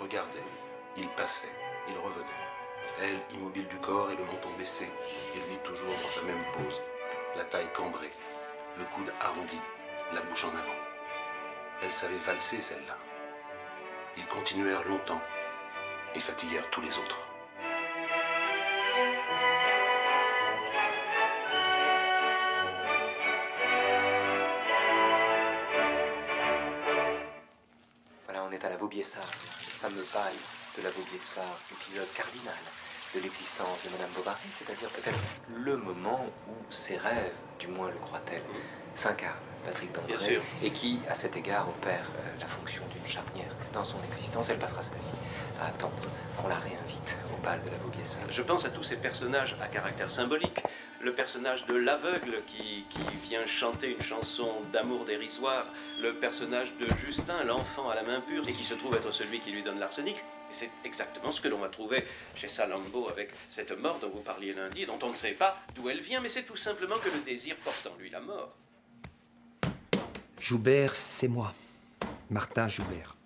regardait. Il passait, il revenait. Elle, immobile du corps et le menton baissé, et lui toujours dans sa même pose, la taille cambrée, le coude arrondi, la bouche en avant. Elle savait valser celle-là. Ils continuèrent longtemps et fatiguèrent tous les autres. Vaubyessard, le fameux bal de la Vaubyessard, épisode cardinal de l'existence de Madame Bovary, c'est-à-dire peut-être le moment où ses rêves, du moins le croit-elle, s'incarnent. Patrick Dandré, et qui, à cet égard, opère euh, la fonction d'une charnière dans son existence. Elle passera sa vie à attendre qu'on la réinvite au bal de la Vaubyessard. Je pense à tous ces personnages à caractère symbolique. Le personnage de l'aveugle qui, qui vient chanter une chanson d'amour dérisoire. Le personnage de Justin, l'enfant à la main pure, et qui se trouve être celui qui lui donne l'arsenic. Et c'est exactement ce que l'on va trouver chez Salambo avec cette mort dont vous parliez lundi, dont on ne sait pas d'où elle vient, mais c'est tout simplement que le désir porte en lui la mort. Joubert, c'est moi. Martin Joubert.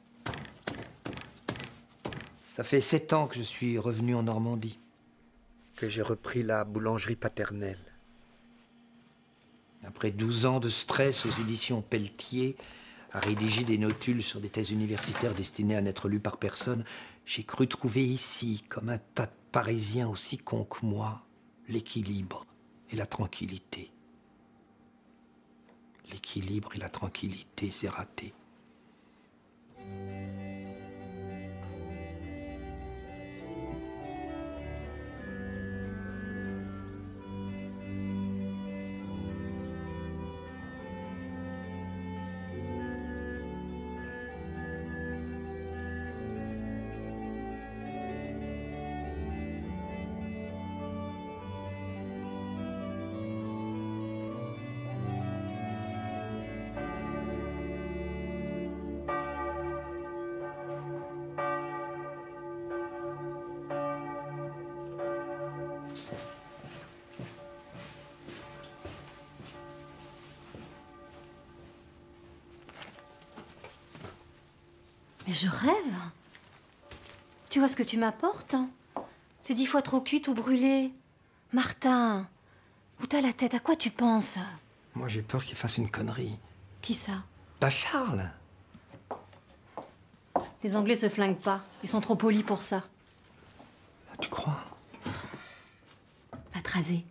Ça fait sept ans que je suis revenu en Normandie, que j'ai repris la boulangerie paternelle. Après douze ans de stress aux éditions Pelletier, à rédiger des notules sur des thèses universitaires destinées à n'être lues par personne, j'ai cru trouver ici, comme un tas de Parisiens aussi cons que moi, l'équilibre et la tranquillité. L'équilibre et la tranquillité, c'est raté. Mais je rêve. Tu vois ce que tu m'apportes C'est dix fois trop cuit, tout brûlé. Martin, où t'as la tête? À quoi tu penses? Moi, j'ai peur qu'il fasse une connerie. Qui ça? Bah, Charles Les Anglais se flinguent pas. Ils sont trop polis pour ça. Tu crois? Va te raser.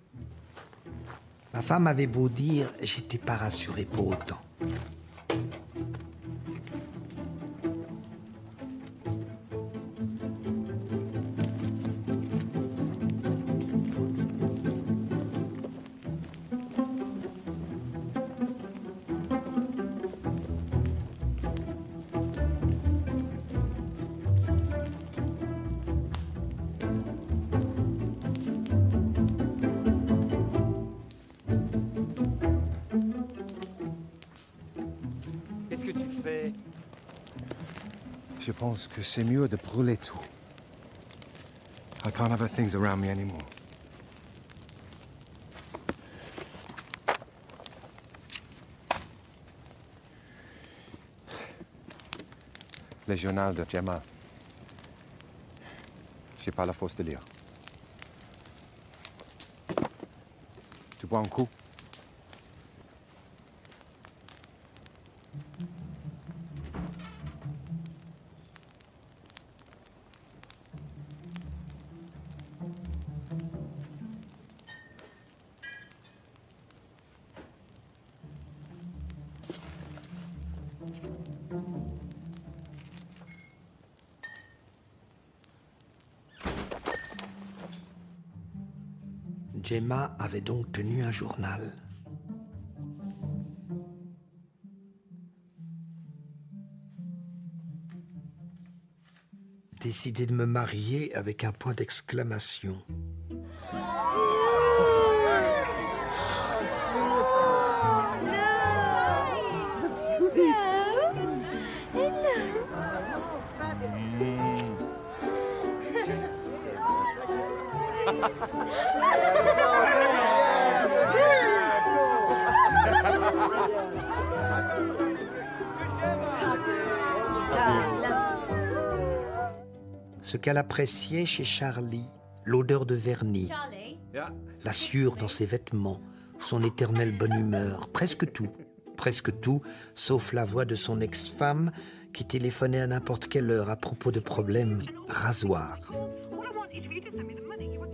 Ma femme avait beau dire, j'étais pas rassuré pour autant. Je pense que c'est mieux de brûler tout. I can't have things around me anymore. Le journal de Gemma. J'ai pas la force de lire. Tu bois un coup? Gemma avait donc tenu un journal. Décidé de me marier avec un point d'exclamation. Ce qu'elle appréciait chez Charlie, l'odeur de vernis, la sueur dans ses vêtements, son éternelle bonne humeur, presque tout, presque tout, sauf la voix de son ex-femme qui téléphonait à n'importe quelle heure à propos de problèmes rasoirs.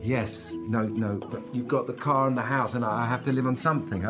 Yes, no, no, but you've got the car and the house, and I have to live on something?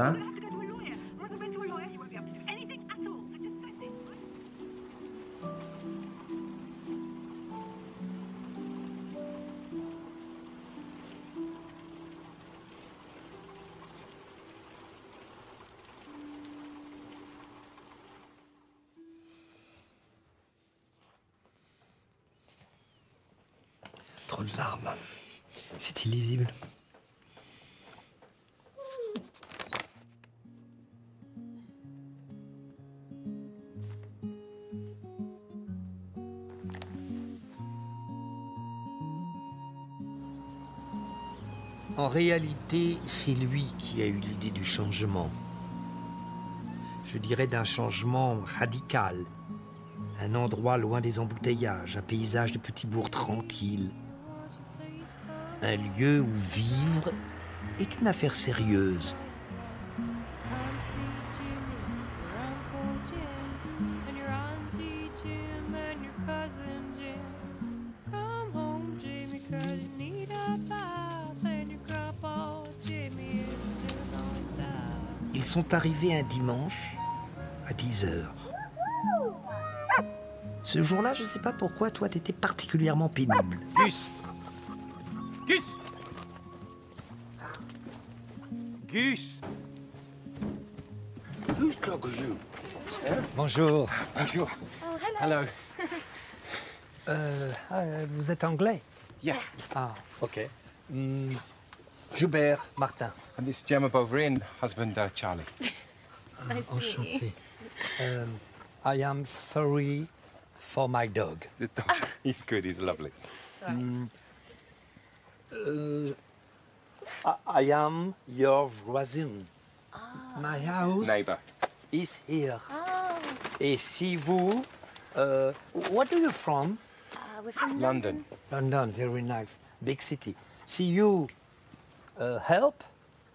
C'est lui qui a eu l'idée du changement. Je dirais d'un changement radical. Un endroit loin des embouteillages, un paysage de petits bourgs tranquilles. Un lieu où vivre est une affaire sérieuse. Sont arrivés un dimanche à 10 heures. Ce jour-là, je ne sais pas pourquoi, toi, t'étais particulièrement pénible. Gus Gus Gus Bonjour. Bonjour. Hello. Euh, ah, vous êtes anglais? Yeah. Ah, ok. Hmm, Joubert Martin. And this is Gemma Bovary, husband uh, Charlie. Nice to meet you. Enchanté. Um, I am sorry for my dog. The dog. he's good. He's lovely. Uh, I, I am your voisin. My house Neighbour. is here. Oh, Et si vous... Uh, what are you from? uh, we're from London. London, very nice. Big city. See you uh, help,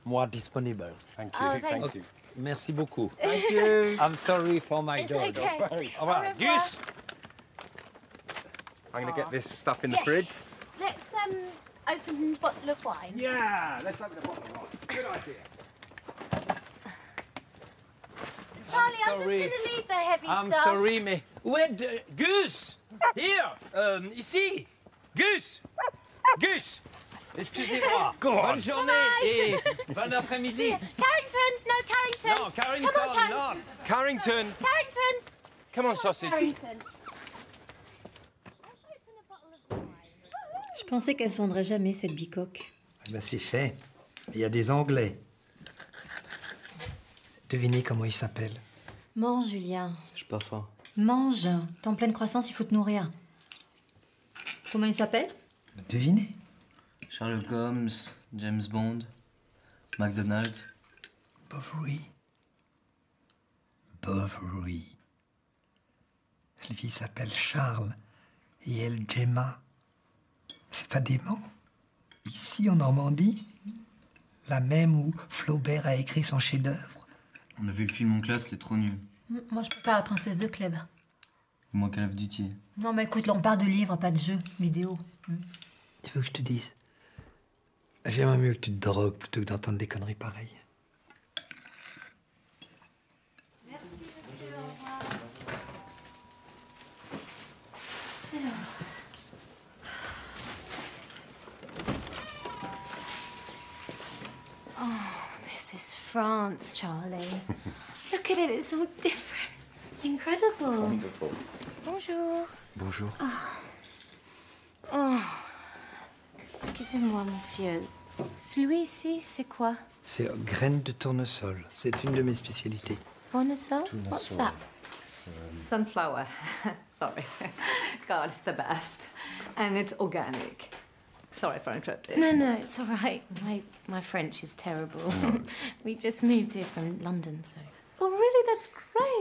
more disponible. Thank you. Oh, thank thank you. Merci beaucoup. Thank you. I'm sorry for my It's dog. okay. Au revoir. Au I'm going to get this stuff in the fridge. Let's um open a bottle of wine. Yeah, let's open the bottle of wine. Good idea. Charlie, I'm, sorry. just gonna leave the heavy stuff. I'm sorry, mais... Où est de- Gus Here euh, Ici Goose. Gus Excusez-moi. Bonne journée et bon après-midi. Carrington, no Carrington. Non, Carrington, Come on, Carrington. not. Carrington, Carrington. come on, sausage. Carrington. Je pensais qu'elle se vendrait jamais, cette bicoque. Eh ben, c'est fait. Il y a des Anglais. Devinez comment il s'appelle. Mange, Julien. J'ai pas faim. Mange. T'es en pleine croissance, il faut te nourrir. Comment il s'appelle Devinez. Sherlock Holmes, James Bond, McDonald's. Bovary. Bovary. Lui s'appelle Charles et elle Gemma. C'est pas dément. Ici en Normandie, la même où Flaubert a écrit son chef-d'œuvre. On a vu le film en classe, c'était trop nul. Moi, je préfère la princesse de Clèves. Moi, Call of Duty. Non, mais écoute, là, on parle de livres, pas de jeux vidéo. Tu veux que je te dise? J'aimerais mieux que tu te drogues plutôt que d'entendre des conneries pareilles. This is France, Charlie. Look at it, it's all different. It's incredible. Bonjour. Bonjour. Oh. Excusez-moi, monsieur. Celui-ci, c'est quoi C'est graines de tournesol. C'est une de mes spécialités. Tournesol? What's that? Um, sunflower. Sorry. God, it's the best. And it's organic. Sorry for interrupting. No, no, it's all right. My, my French is terrible. we just moved here from London, so.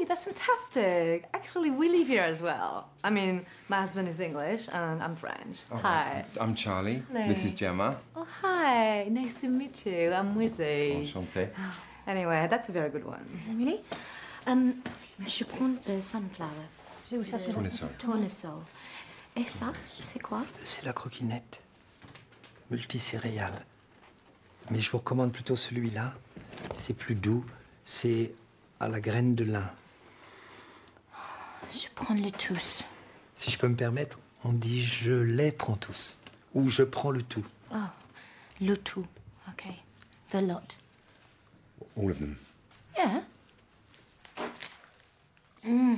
That's fantastic. Actually, we live here as well. I mean, my husband is English and I'm French. Oh, hi. I'm Charlie. Hello. This is Gemma. Oh, hi. Nice to meet you. I'm Wizzy. Enchanté. Anyway, that's a very good one. Really? Um, je prends le sunflower. Je vais vous chercher Tournesol. Tournesol. Et ça, c'est quoi? C'est la croquinette. Multicéréales. Mais je vous recommande plutôt celui-là. C'est plus doux. C'est à la graine de lin. Je prends le tous. Si je peux me permettre, on dit je les prends tous. Ou je prends le tout. Oh, le tout. OK. The lot. All of them. Yeah. Mm.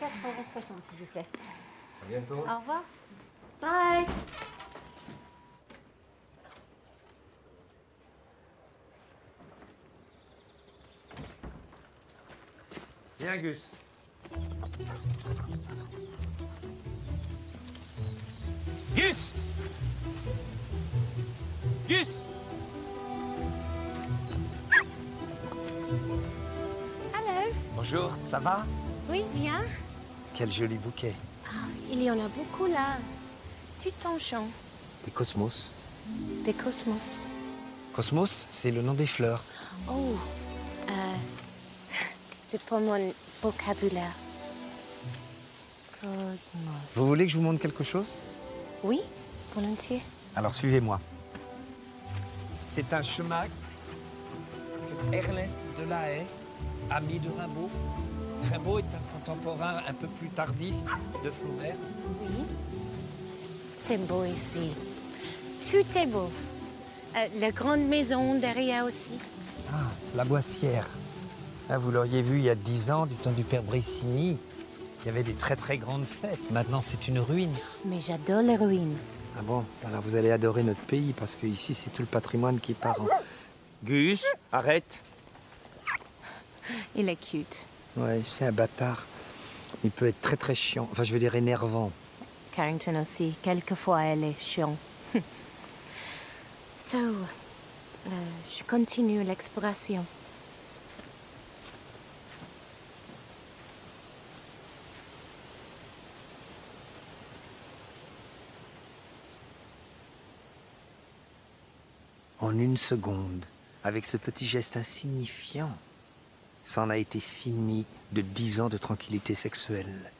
4,60 s'il vous plaît. À bientôt. Au revoir. Bye. Viens, Gus. Gus Gus Allô Bonjour, ça va? Oui, bien. Quel joli bouquet. Ah, il y en a beaucoup là. Tu t'en chantes. Des cosmos. Des cosmos. Cosmos, c'est le nom des fleurs. Oh, euh, c'est pas mon vocabulaire. Vous voulez que je vous montre quelque chose? Oui, volontiers. Alors suivez-moi. C'est un chemin que Ernest Delahaye a mis de Rimbaud. Rimbaud est un contemporain un peu plus tardif de Flaubert. Oui. C'est beau ici. Tout est beau. Euh, la grande maison derrière aussi. Ah, la Boissière. Ah, vous l'auriez vu il y a dix ans, du temps du père Brissini. Il y avait des très très grandes fêtes. Maintenant, c'est une ruine. Mais j'adore les ruines. Ah bon? Alors vous allez adorer notre pays parce que ici, c'est tout le patrimoine qui part en... Gus, arrête. Il est cute. Ouais, c'est un bâtard. Il peut être très très chiant. Enfin, je veux dire énervant. Carrington aussi. Quelquefois, elle est chiant. so, euh, je continue l'exploration. En une seconde, avec ce petit geste insignifiant, ça en a été fini de dix ans de tranquillité sexuelle.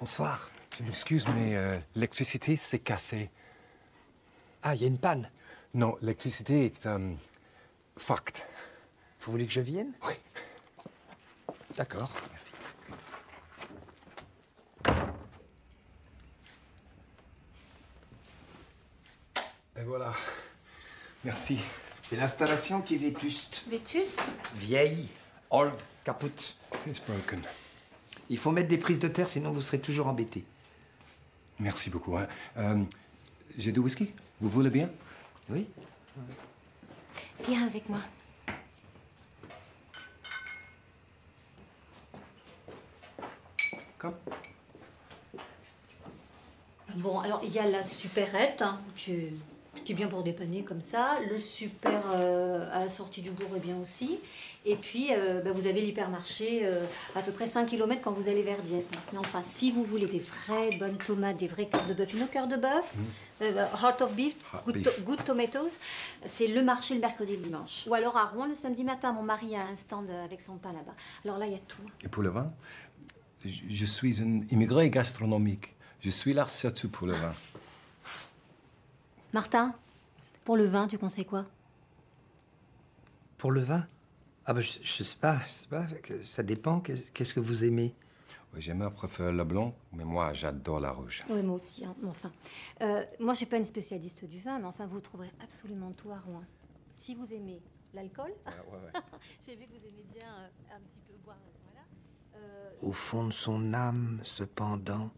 Bonsoir. Je m'excuse, mais euh, l'électricité s'est cassée. Ah, il y a une panne. Non, l'électricité est um, fucked. Vous voulez que je vienne? Oui. D'accord. Merci. Et voilà. Merci. C'est l'installation qui est vétuste. Vétuste? Vieille, old, caput. It's broken. Il faut mettre des prises de terre, sinon vous serez toujours embêté. Merci beaucoup. hein. Euh, J'ai du whisky? Vous voulez bien? Oui. Viens avec moi. Comme? Bon, alors il y a la supérette, hein, qui, qui est bien pour dépanner comme ça. Le super euh, à la sortie du bourg est bien aussi. Et puis, euh, bah, vous avez l'hypermarché euh, à peu près 5 km quand vous allez vers Dieppe. Mais enfin, si vous voulez des vraies bonnes tomates, des vrais cœurs de bœuf, nos cœurs de bœuf, euh, heart of beef, Heart good, beef. to- good tomatoes, c'est le marché le mercredi et le dimanche. Ou alors à Rouen le samedi matin, mon mari a un stand avec son pain là-bas. Alors là, il y a tout. Et pour le vin je, je suis un immigré gastronomique. Je suis là surtout pour le vin. Martin, pour le vin, tu conseilles quoi? Pour le vin? Ah ben je, je sais pas, je sais pas, que- ça dépend. Qu'est- Qu'est-ce que vous aimez? Oui, J'aime préférer le blanc, mais moi, j'adore la rouge. Oui, moi aussi. hein, mais Enfin, euh, moi, je suis pas une spécialiste du vin, mais enfin, vous trouverez absolument tout à Rouen. Si vous aimez l'alcool, j'ai vu que vous aimez bien euh, un petit peu boire. Voilà. Euh, Au fond de son âme, cependant,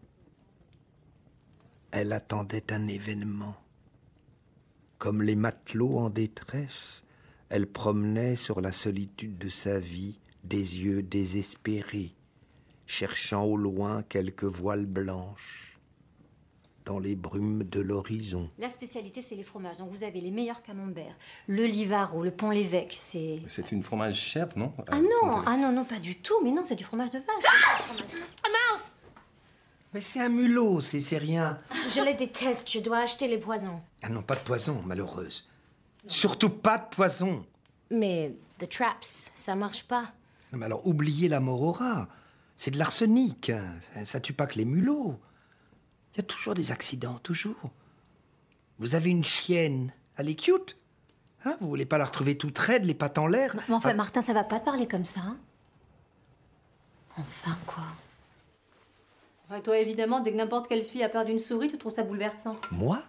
elle attendait un événement. Comme les matelots en détresse, elle promenait sur la solitude de sa vie des yeux désespérés, cherchant au loin quelques voiles blanches dans les brumes de l'horizon. La spécialité, c'est les fromages. Donc vous avez les meilleurs camemberts. Le Livaro, le pont l'évêque, c'est... C'est une fromage chèvre, non? Ah non, ah non, non, pas du tout. Mais non, c'est du fromage de vache. Mais c'est un mulot, c'est c'est rien. Je les déteste, je dois acheter les poisons. Ah non, pas de poison, malheureuse. Surtout pas de poison. Mais the traps, ça marche pas. Non, Mais alors, oubliez la morora. C'est de l'arsenic. hein. Ça, tue pas que les mulots. Il y a toujours des accidents, toujours. Vous avez une chienne, elle est cute. Hein, vous voulez pas la retrouver toute raide, les pattes en l'air? Mais enfin, Ah, Martin, ça va pas te parler comme ça. hein? Enfin, quoi? Enfin, toi, évidemment, dès que n'importe quelle fille a peur d'une souris, tu trouves ça bouleversant. Moi?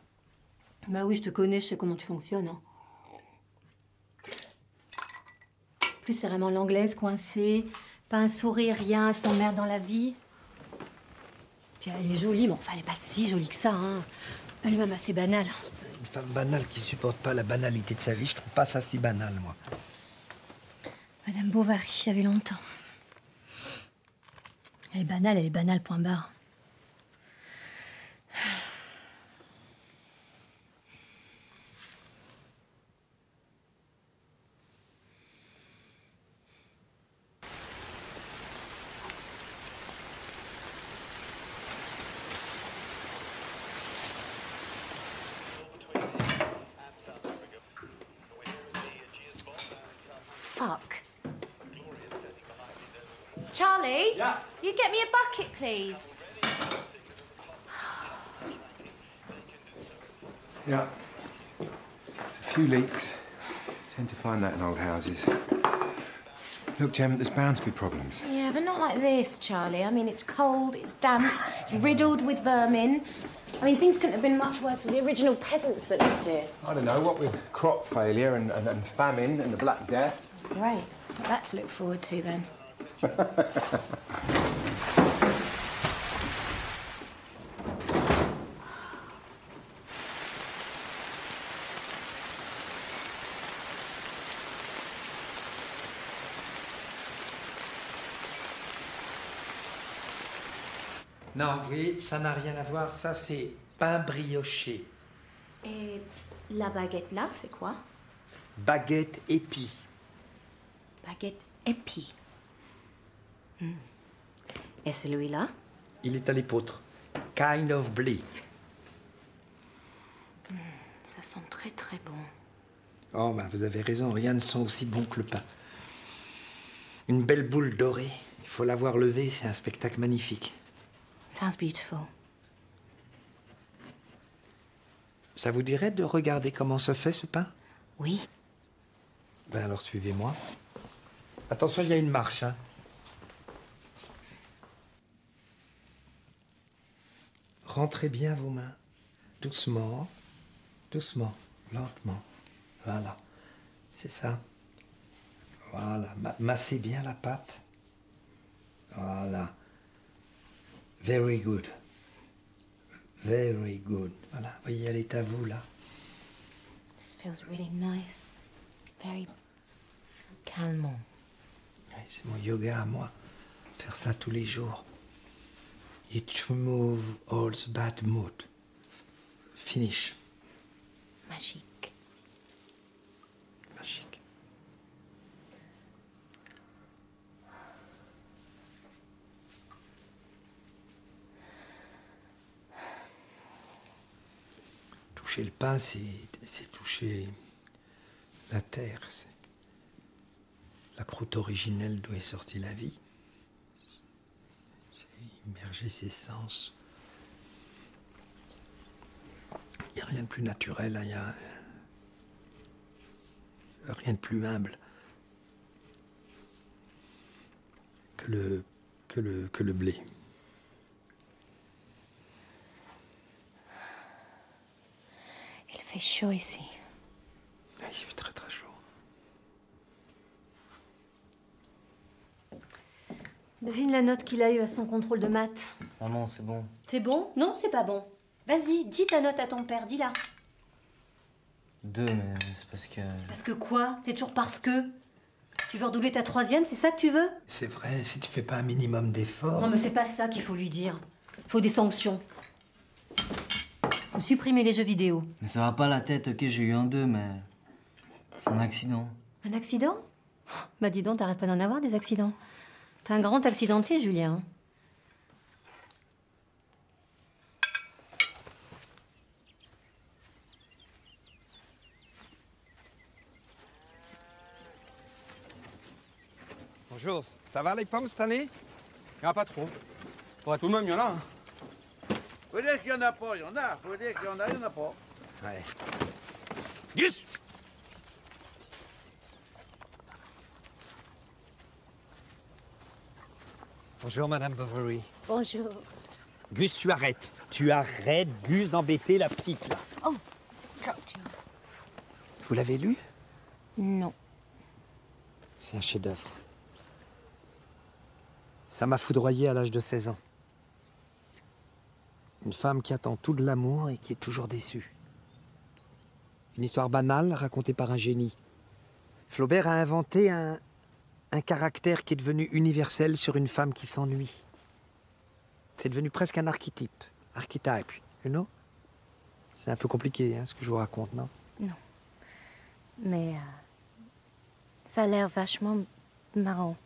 Bah oui, je te connais, je sais comment tu fonctionnes. hein. En Plus c'est vraiment l'anglaise coincée, pas un sourire, rien, elle s'emmerde dans la vie. Puis elle est jolie, mais enfin, elle est pas si jolie que ça. Hein. Elle est même assez banale. Une femme banale qui supporte pas la banalité de sa vie, je trouve pas ça si banal, moi. Madame Bovary, il y avait longtemps. Elle est banale, elle est banale, point barre. Please. Yeah. A few leaks. Tend to find that in old houses. Look, Jem, there's bound to be problems. Yeah, but not like this, Charlie. I mean, it's cold, it's damp, it's riddled with vermin. I mean, things couldn't have been much worse for the original peasants that lived here. I don't know, what with crop failure and, and, and famine and the Black Death. Great. That to look forward to then. Non, vous voyez, ça n'a rien à voir. Ça, c'est pain brioché. Et la baguette là, c'est quoi? Baguette épi. Baguette épi. Hmm. Et celui-là? Il est à l'épeautre. Kind of blé. Ça sent très très bon. Oh, ben, vous avez raison, rien ne sent aussi bon que le pain. Une belle boule dorée. Il faut l'avoir levée, c'est un spectacle magnifique. Sounds beautiful. Ça vous dirait de regarder comment se fait ce pain? Oui. Ben alors suivez-moi. Attention, il y a une marche. Hein. Rentrez bien vos mains. Doucement, doucement, lentement. Voilà. C'est ça. Voilà. Ma- massez bien la pâte. Voilà. Very good. Very good. Voilà. Voyez, elle est à vous là. This feels really nice. Very calmant. Oui, C'est mon yoga à moi. Faire ça tous les jours. It remove all the bad mood. Finish. Magique. Toucher le pain, c'est toucher la terre. La croûte originelle d'où est sortie la vie. C'est immerger ses sens. Il n'y a rien de plus naturel, hein, il rien de plus humble que le, que le, que le blé. Fait chaud ici. Ah, Il fait très très chaud. Devine la note qu'il a eue à son contrôle de maths. Maman, c'est bon. C'est bon? Non, c'est pas bon. Vas-y, dis ta note à ton père, dis-la. Deux, mais c'est parce que. Parce que quoi? C'est toujours parce que. Tu veux redoubler ta troisième, c'est ça que tu veux? C'est vrai, si tu fais pas un minimum d'efforts. Non, mais c'est pas ça qu'il faut lui dire. Faut des sanctions. Supprimer les jeux vidéo. Mais ça va pas la tête, ok, j'ai eu un deux, mais. C'est un accident. Un accident? Bah dis donc, t'arrêtes pas d'en avoir des accidents. T'es un grand accidenté, Julien. Bonjour, ça va les pommes cette année? Il n'y en a pas trop. Pour tout le même, il y en a. hein. Faut dire qu'il y en a pas, il y en a. Faut dire qu'il y en a, il y en a pas. Ouais. Gus Bonjour, Madame Bovary. Bonjour. Gus, tu arrêtes. Tu arrêtes, Gus, d'embêter la petite, là. Oh, you. Vous l'avez lu? Non. C'est un chef-d'œuvre. Ça m'a foudroyé à l'âge de 16 ans. Une femme qui attend tout de l'amour et qui est toujours déçue. Une histoire banale racontée par un génie. Flaubert a inventé un, un caractère qui est devenu universel sur une femme qui s'ennuie. C'est devenu presque un archétype. Archetype, you know? C'est un peu compliqué, hein, ce que je vous raconte, non? Mais euh, ça a l'air vachement marrant.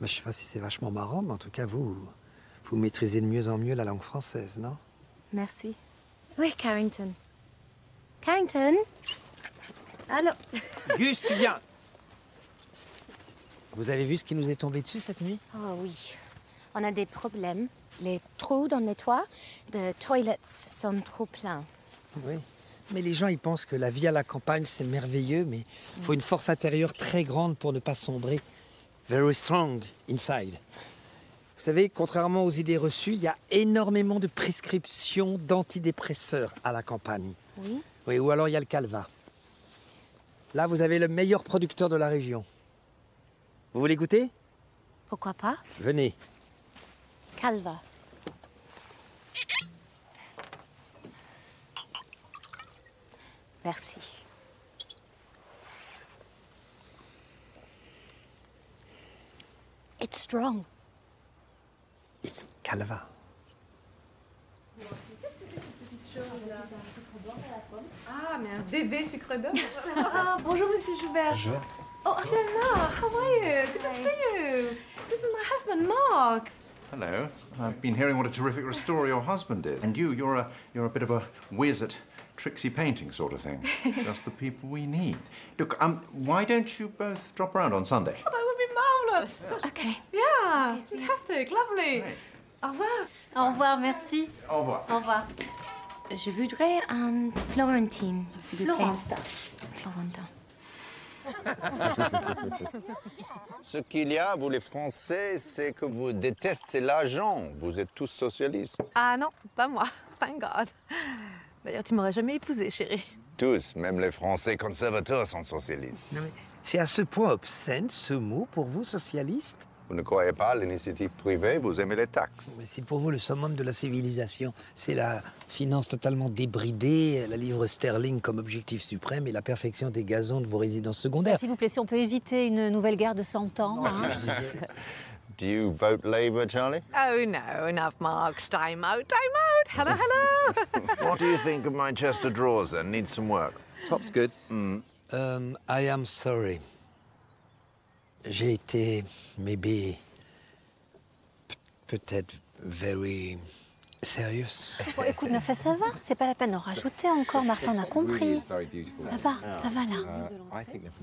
Mais je sais pas si c'est vachement marrant, mais en tout cas, vous, vous maîtrisez de mieux en mieux la langue française, non? Merci. Oui, Carrington. Carrington? Allô? Gus, tu viens Vous avez vu ce qui nous est tombé dessus cette nuit? Oh oui. On a des problèmes. Les trous dans les toits, the toilets sont trop pleins. Oui. Mais les gens, ils pensent que la vie à la campagne, c'est merveilleux, mais il faut une force intérieure très grande pour ne pas sombrer. Very strong inside. Vous savez, contrairement aux idées reçues, il y a énormément de prescriptions d'antidépresseurs à la campagne. Oui Oui, ou alors il y a le calva. Là, vous avez le meilleur producteur de la région. Vous voulez goûter? Pourquoi pas? Venez. Calva. Merci. It's strong. It's calva. Ah, mais un bébé sucre d'or. ah, bonjour, Monsieur Joubert. Bonjour. Oh, Gemma, how are you? Good to see you. This is my husband, Mark. Hello. I've been hearing what a terrific restorer your husband is. And you, you're a you're a bit of a whiz at tricksy painting sort of thing. Just the people we need. Look, um, why don't you both drop around on Sunday? Oh, marvelous. Okay. Yeah, fantastic, lovely. Au revoir. Au revoir, merci. Au revoir. Au revoir. Je voudrais un Florentine, s'il vous plaît. Florentin. Florentin. Ce qu'il y a, vous les Français, c'est que vous détestez l'argent. Vous êtes tous socialistes. Ah non, pas moi. Thank God. D'ailleurs, tu m'aurais jamais épousée, chérie. Tous, même les Français conservateurs sont socialistes. C'est à ce point obscène, ce mot, pour vous, socialiste? Vous ne croyez pas à l'initiative privée, vous aimez les taxes. Mais c'est pour vous le summum de la civilisation. C'est la finance totalement débridée, la livre sterling comme objectif suprême et la perfection des gazons de vos résidences secondaires. S'il vous plaît, si on peut éviter une nouvelle guerre de 100 ans. hein. Do you vote Labour, Charlie? Oh no, enough marks. Time out, time out. Hello, hello. what do you think of my chest of drawers then? Needs some work. Top's good. Um, I am sorry. J'ai été, maybe, peut-être very serious. Bon, écoute, mais enfin, ça va. C'est pas la peine d'en rajouter encore. Martin, on a compris. Ça va, ça va là.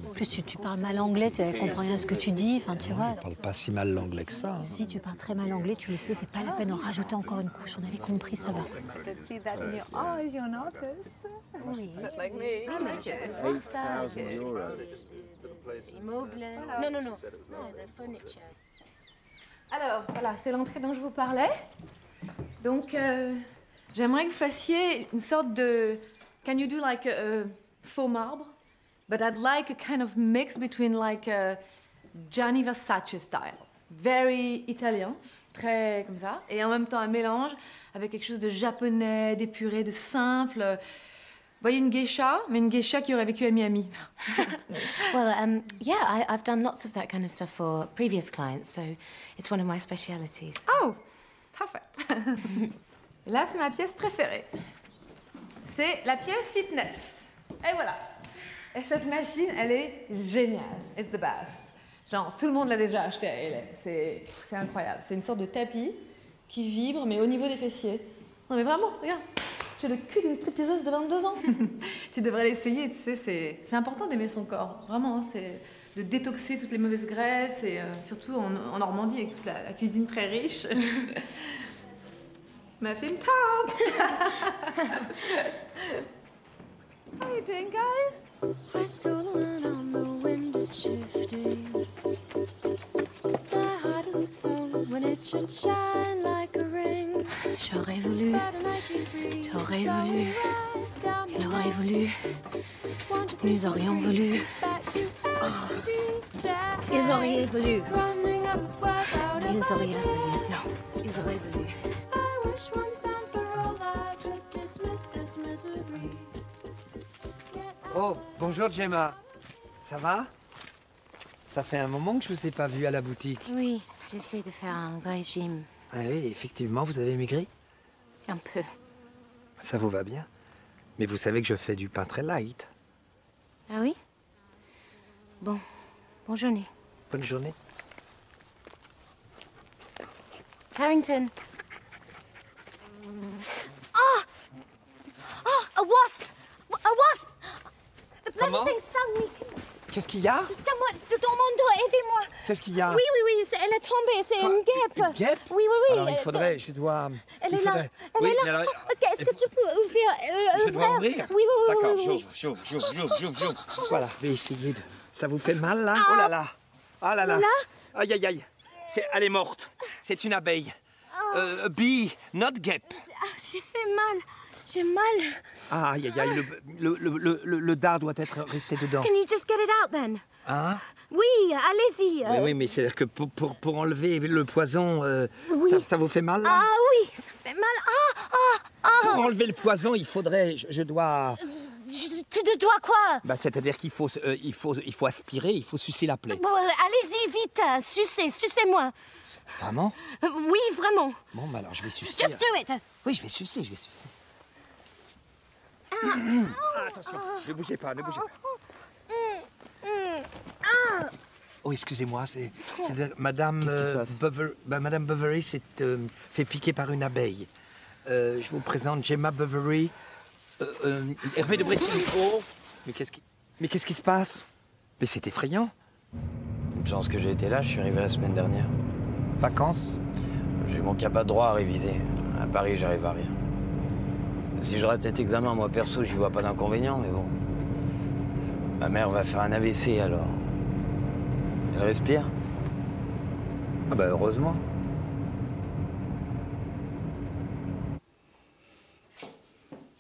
En plus, tu, tu parles mal anglais, tu comprends rien à ce que tu dis. Enfin, tu vois. Je parle pas si mal l'anglais que ça. hein. Si tu parles très mal anglais, tu le sais, c'est pas la peine d'en rajouter encore une couche. On avait compris, ça va. I can see that in your eyes. You're an artist. Oui. Non, non, non. Alors, voilà, c'est l'entrée dont je vous parlais. Donc, euh, j'aimerais que vous fassiez une sorte de. Can you do like a, a faux marbre? But I'd like a kind of mix between like a Gianni Versace style. Very italien, très comme ça. Et en même temps un mélange avec quelque chose de japonais, d'épuré, de simple. voyez une geisha, mais une geisha qui aurait vécu à Miami. Well, um, yeah, I, I've done lots of that kind of stuff for previous clients, so it's one of my specialities. Oh, perfect. Là, c'est ma pièce préférée. C'est la pièce fitness. Et voilà. Et cette machine, elle est géniale. It's the best. Genre, tout le monde l'a déjà acheté à LM. C'est incroyable. C'est une sorte de tapis qui vibre, mais au niveau des fessiers. Non, mais vraiment, regarde. J'ai le cul d'une stripteaseuse de 22 ans. tu devrais l'essayer, tu sais, c'est c'est important d'aimer son corps. Vraiment, hein, c'est de détoxer toutes les mauvaises graisses, et euh, surtout en, en Normandie, avec toute la, la cuisine très riche. Muffin tops! How you doing, guys? Whistling on the wind is shifting. The heart is a stone when it should shine like a ring. J'aurais voulu. J'aurais voulu. Il aurait voulu. Nous aurions voulu. Ils auraient voulu. Ils auraient voulu. Non, ils auraient voulu. I wish once and for all I could dismiss this misery. Oh, bonjour Gemma. Ça va? Ça fait un moment que je vous ai pas vu à la boutique. Oui, j'essaie de faire un régime. Ah oui, effectivement, vous avez maigri. Un peu. Ça vous va bien. Mais vous savez que je fais du pain très light. Ah oui? Bon, bonne journée. Bonne journée. Harrington. Ah! Ah! A wasp! A wasp! The bloody Comment? thing stung me! Qu'est-ce qu'il y a? Mon dos, aidez-moi! Qu'est-ce qu'il y a? Oui, oui, oui, elle est tombée, c'est une guêpe! Une guêpe Oui, oui, oui! Alors il elle- faudrait, je dois. Elle il est là! faudrait- Elle oui, est là! Ok, est-ce que tu peux ouvrir? euh, je dois ouvrir? Oui, oui, oui, D'accord, j'ouvre, j'ouvre, j'ouvre, j'ouvre, j'ouvre. Voilà, mais essayez de. Ça vous fait mal là? Oh là là Ah là là Là? Aïe aïe aïe C'est- Elle est morte. C'est une abeille. Euh, bee, not guêpe. Ah, j'ai fait mal! J'ai mal! Ah, aïe aïe aïe, le, le, le, le, le dard doit être resté dedans. Can you just get it out then? Hein? Oui, allez-y! Oui, euh. oui, mais c'est-à-dire que pour, pour, pour enlever le poison, euh, Oui. ça, ça vous fait mal là? Ah oui, ça fait mal! Ah, ah, ah! Pour enlever le poison, il faudrait, je, je dois, Je- Tu te dois quoi? bah, c'est-à-dire qu'il faut, euh, il faut, il faut aspirer, il faut sucer la plaie. Bon, euh, allez-y, vite! euh, Sucez, sucez-moi! Vraiment? Euh, Oui, vraiment! Bon, bah alors je vais sucer. Just do it! Oui, je vais sucer, je vais sucer. Ah, attention, ne bougez pas, ne bougez pas. Oh, excusez-moi, c'est, Madame, euh, Bever- bah, Madame Bovary s'est euh, fait piquer par une abeille. Euh, je vous présente Gemma Bovary. Euh, euh, Hervé de. Oh Mais qu'est-ce qui, mais qu'est-ce qui se passe? Mais c'est effrayant. Une chance que j'ai été là, je suis arrivé la semaine dernière. Vacances? J'ai mon pas de droit à réviser. À Paris, j'arrive à rien. Si je rate cet examen, moi perso, j'y vois pas d'inconvénient, mais bon. Ma mère va faire un AVC alors. Elle respire? Ah bah heureusement.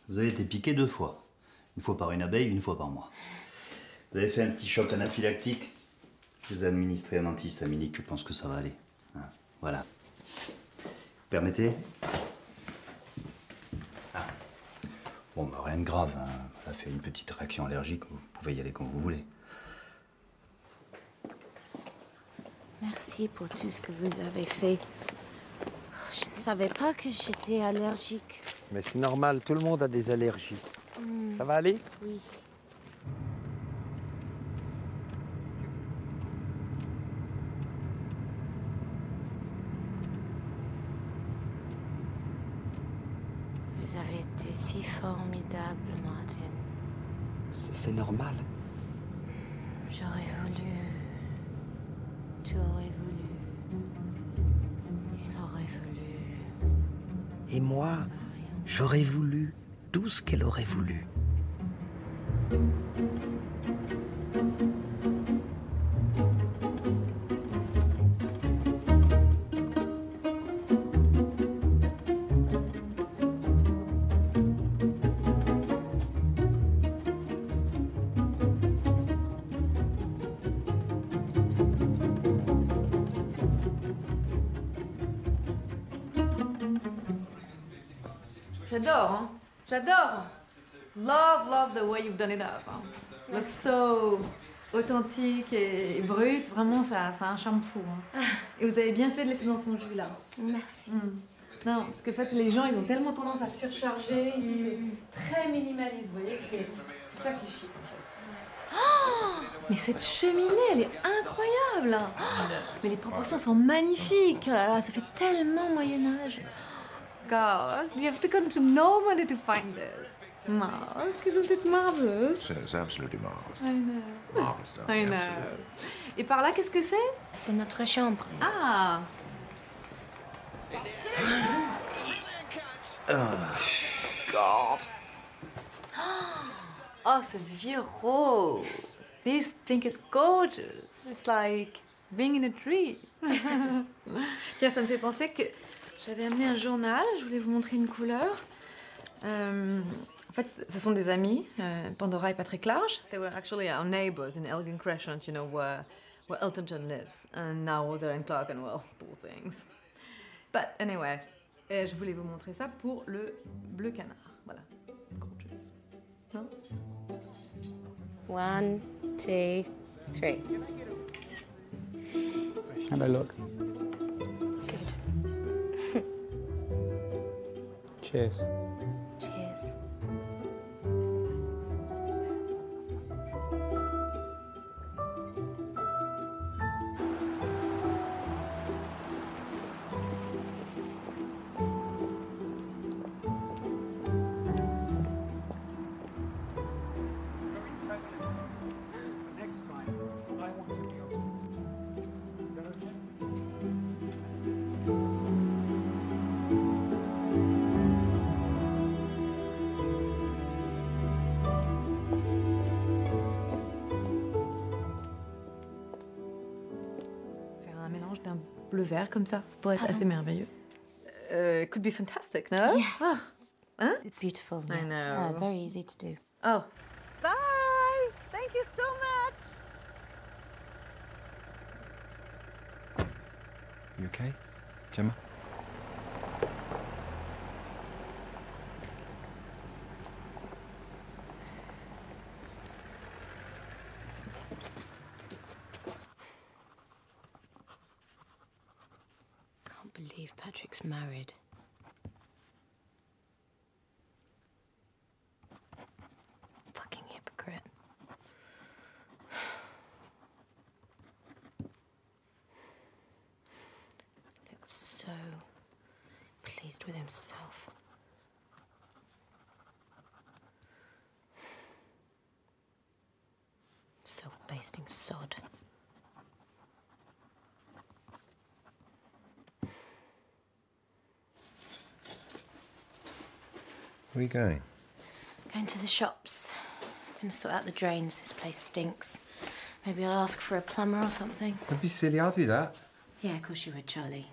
Vous avez été piqué deux fois. Une fois par une abeille, une fois par moi. Vous avez fait un petit choc anaphylactique? Je vous ai administré un antihistaminique, je pense que ça va aller. Hein, voilà. Permettez Ah. Bon, bah rien de grave. hein. Elle a fait une petite réaction allergique, vous pouvez y aller quand vous voulez. Merci pour tout ce que vous avez fait. Je ne savais pas que j'étais allergique. Mais c'est normal, tout le monde a des allergies. Hmm. Ça va aller? Oui. Vous avez été si formidable, Martin. C'est c'est normal. J'aurais voulu. Tu aurais voulu. Il aurait voulu. Et moi, j'aurais voulu tout ce qu'elle aurait voulu. J'adore, hein love, love the way you've done it up. hein. Looks so authentique et, brut. Vraiment, ça, ça a un charme fou. hein. Et vous avez bien fait de laisser dans son jus là. Merci. Non, parce que en fait, les gens, ils ont tellement tendance à surcharger. Ici, c'est très minimaliste. Vous voyez, c'est c'est ça qui est chic en fait. Oh mais cette cheminée, elle est incroyable. hein. Oh, mais les proportions sont magnifiques. Oh là là, ça fait tellement Moyen Âge. God, you have to go to Normandy to find this. Mark, isn't it marvelous? It's absolutely marvelous. I know. Marvelous stuff. I know. Et par là, qu'est-ce que c'est? C'est notre chambre. Ah God. Oh, ce vieux rose. This pink is gorgeous. It's like being in a tree. Tiens, ça me fait penser que j'avais amené un journal. Je voulais vous montrer une couleur. Euh, en fait, ce sont des amis, euh, Pandora et Patrick Large. They were actually our neighbors in Elgin Crescent, you know, where, where Elton John lives. And now they're in Clerkenwell, poor things. But anyway, euh, je voulais vous montrer ça pour le bleu canard. Voilà. Gorgeous. Non? One, two, three. Have a look. Cheers. Cheers. Bleu comme ça, ça pourrait être Pardon assez merveilleux. Euh, could be fantastic, no? Yes. Ah. Hein? It's beautiful. I know. Uh, very easy to do. Oh. Bye! Thank you so much! You okay, Gemma? Can't believe Patrick's married. Fucking hypocrite. Looks so pleased with himself. Self-basting sod. Where are you going? Going to the shops. Gonna sort out the drains. This place stinks. Maybe I'll ask for a plumber or something. Don't be silly, I'll do that. Yeah, of course you would, Charlie.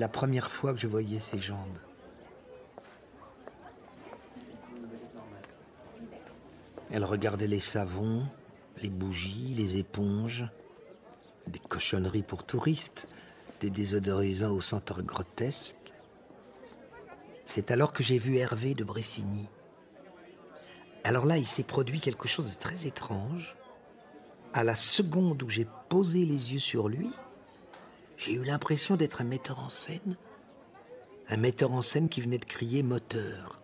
La première fois que je voyais ses jambes. Elle regardait les savons, les bougies, les éponges, des cochonneries pour touristes, des désodorisants aux senteurs grotesques. C'est alors que j'ai vu Hervé de Bressigny. Alors là, il s'est produit quelque chose de très étrange. À la seconde où j'ai posé les yeux sur lui, j'ai eu l'impression d'être un metteur en scène. Un metteur en scène qui venait de crier moteur.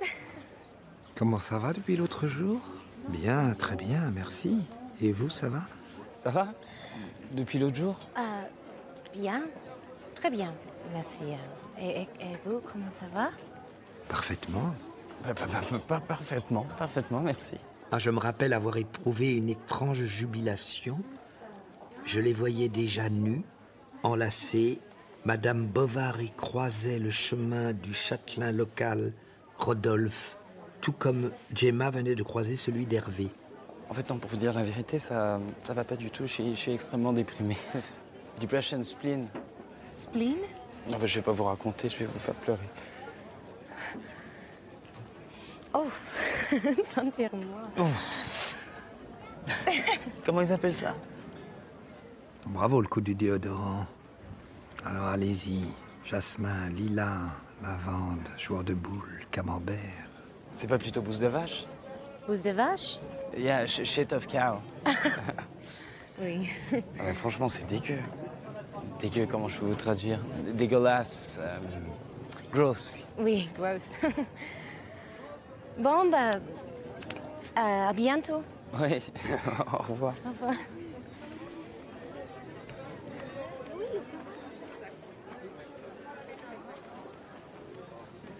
Comment ça va depuis l'autre jour? Bien, très bien, merci. Et vous, ça va? Ça va? Depuis l'autre jour? Euh, bien. Très bien. Merci. Et, et- et vous, comment ça va? Parfaitement. Pas, pas- pas- pas parfaitement, parfaitement, merci. Ah, je me rappelle avoir éprouvé une étrange jubilation. Je les voyais déjà nus, enlacés. Madame Bovary croisait le chemin du châtelain local, Rodolphe, tout comme Gemma venait de croiser celui d'Hervé. En fait, non, pour vous dire la vérité, ça, ça va pas du tout. Je suis, je suis extrêmement déprimé. Depression, spleen. Spleen? Non, mais je vais pas vous raconter, je vais vous faire pleurer. Oh, sentir-moi. Comment ils appellent ça? Bravo le coup du déodorant. Alors allez-y. Jasmin, lilas, lavande, joueur de boules, camembert. C'est pas plutôt bouse de vache? Bouse de vache? Yeah, sh- shit of cow. Oui. Ah, mais franchement, c'est dégueu. Dégueu, comment je peux vous traduire? Dégueulasse. euh, gross. Oui, gross. Bon, bah. euh, à bientôt. Oui, au revoir. Au revoir.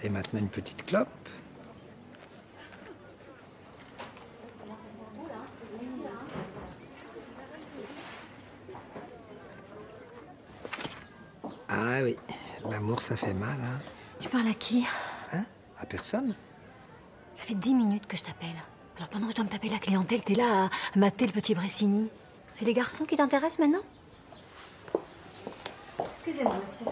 Et maintenant une petite clope. Ah oui, l'amour ça fait mal, hein Tu parles à qui? Hein? À personne Ça fait dix minutes que je t'appelle. Alors pendant que je dois me taper la clientèle, t'es là à, mater le petit Bressini. C'est les garçons qui t'intéressent maintenant? Excusez-moi, monsieur.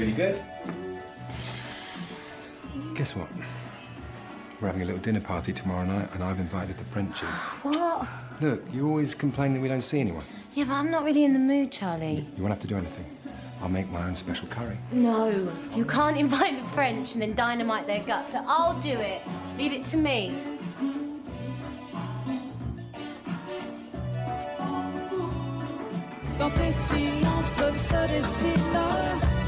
Really good. Guess what? We're having a little dinner party tomorrow night, and I've invited the Frenchies. What? Look, you always complain that we don't see anyone. Yeah, but I'm not really in the mood, Charlie. You won't have to do anything. I'll make my own special curry. No, you can't invite the French and then dynamite their guts. So I'll do it. Leave it to me. Dans tes silences se dessinent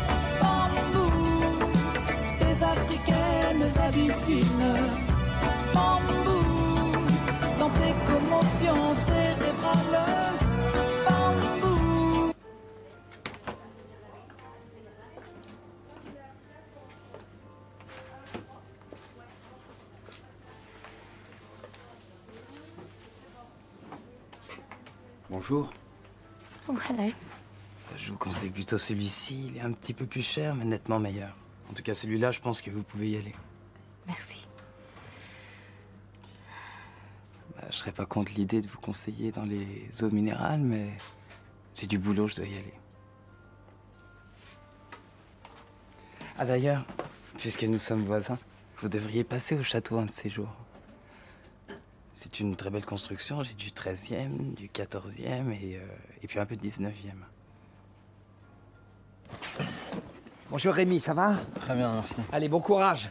Bonjour. Oh, hello. Je vous conseille plutôt celui-ci. Il est un petit peu plus cher, mais nettement meilleur. En tout cas, celui-là, je pense que vous pouvez y aller. Merci. Bah, je serais pas contre l'idée de vous conseiller dans les eaux minérales, mais j'ai du boulot, je dois y aller. Ah d'ailleurs, puisque nous sommes voisins, vous devriez passer au château un de ces jours. C'est une très belle construction, j'ai du 13e, du 14e et, euh, et puis un peu de 19e. Bonjour Rémi, ça va? Très bien, merci. Allez, bon courage.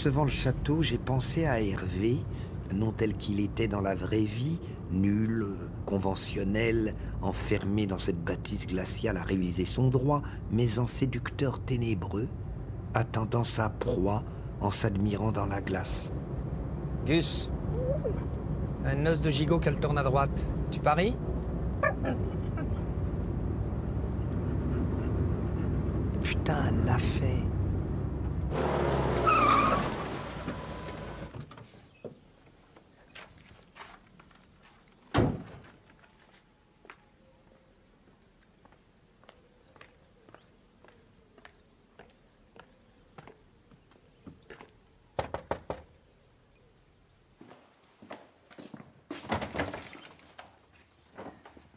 Apercevant le château, j'ai pensé à Hervé, non tel qu'il était dans la vraie vie, nul, conventionnel, enfermé dans cette bâtisse glaciale à réviser son droit, mais en séducteur ténébreux, attendant sa proie en s'admirant dans la glace. Gus, un os de gigot qu'elle tourne à droite. Tu paries Putain, elle l'a fait.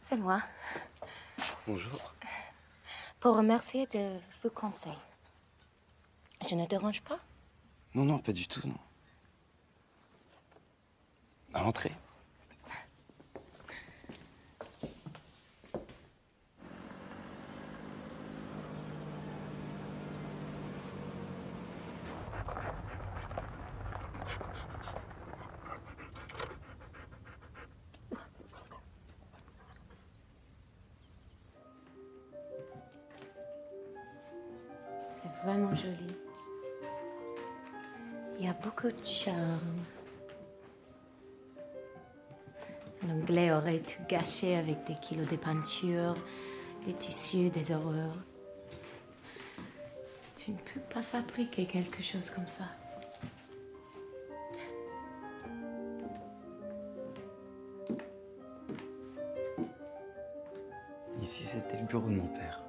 C'est moi. Bonjour. Pour remercier de vos conseils. Je ne dérange pas? Non, non, pas du tout, non. À l'entrée. Avec des kilos de peinture, des tissus, des horreurs. Tu ne peux pas fabriquer quelque chose comme ça. Ici, c'était le bureau de mon père.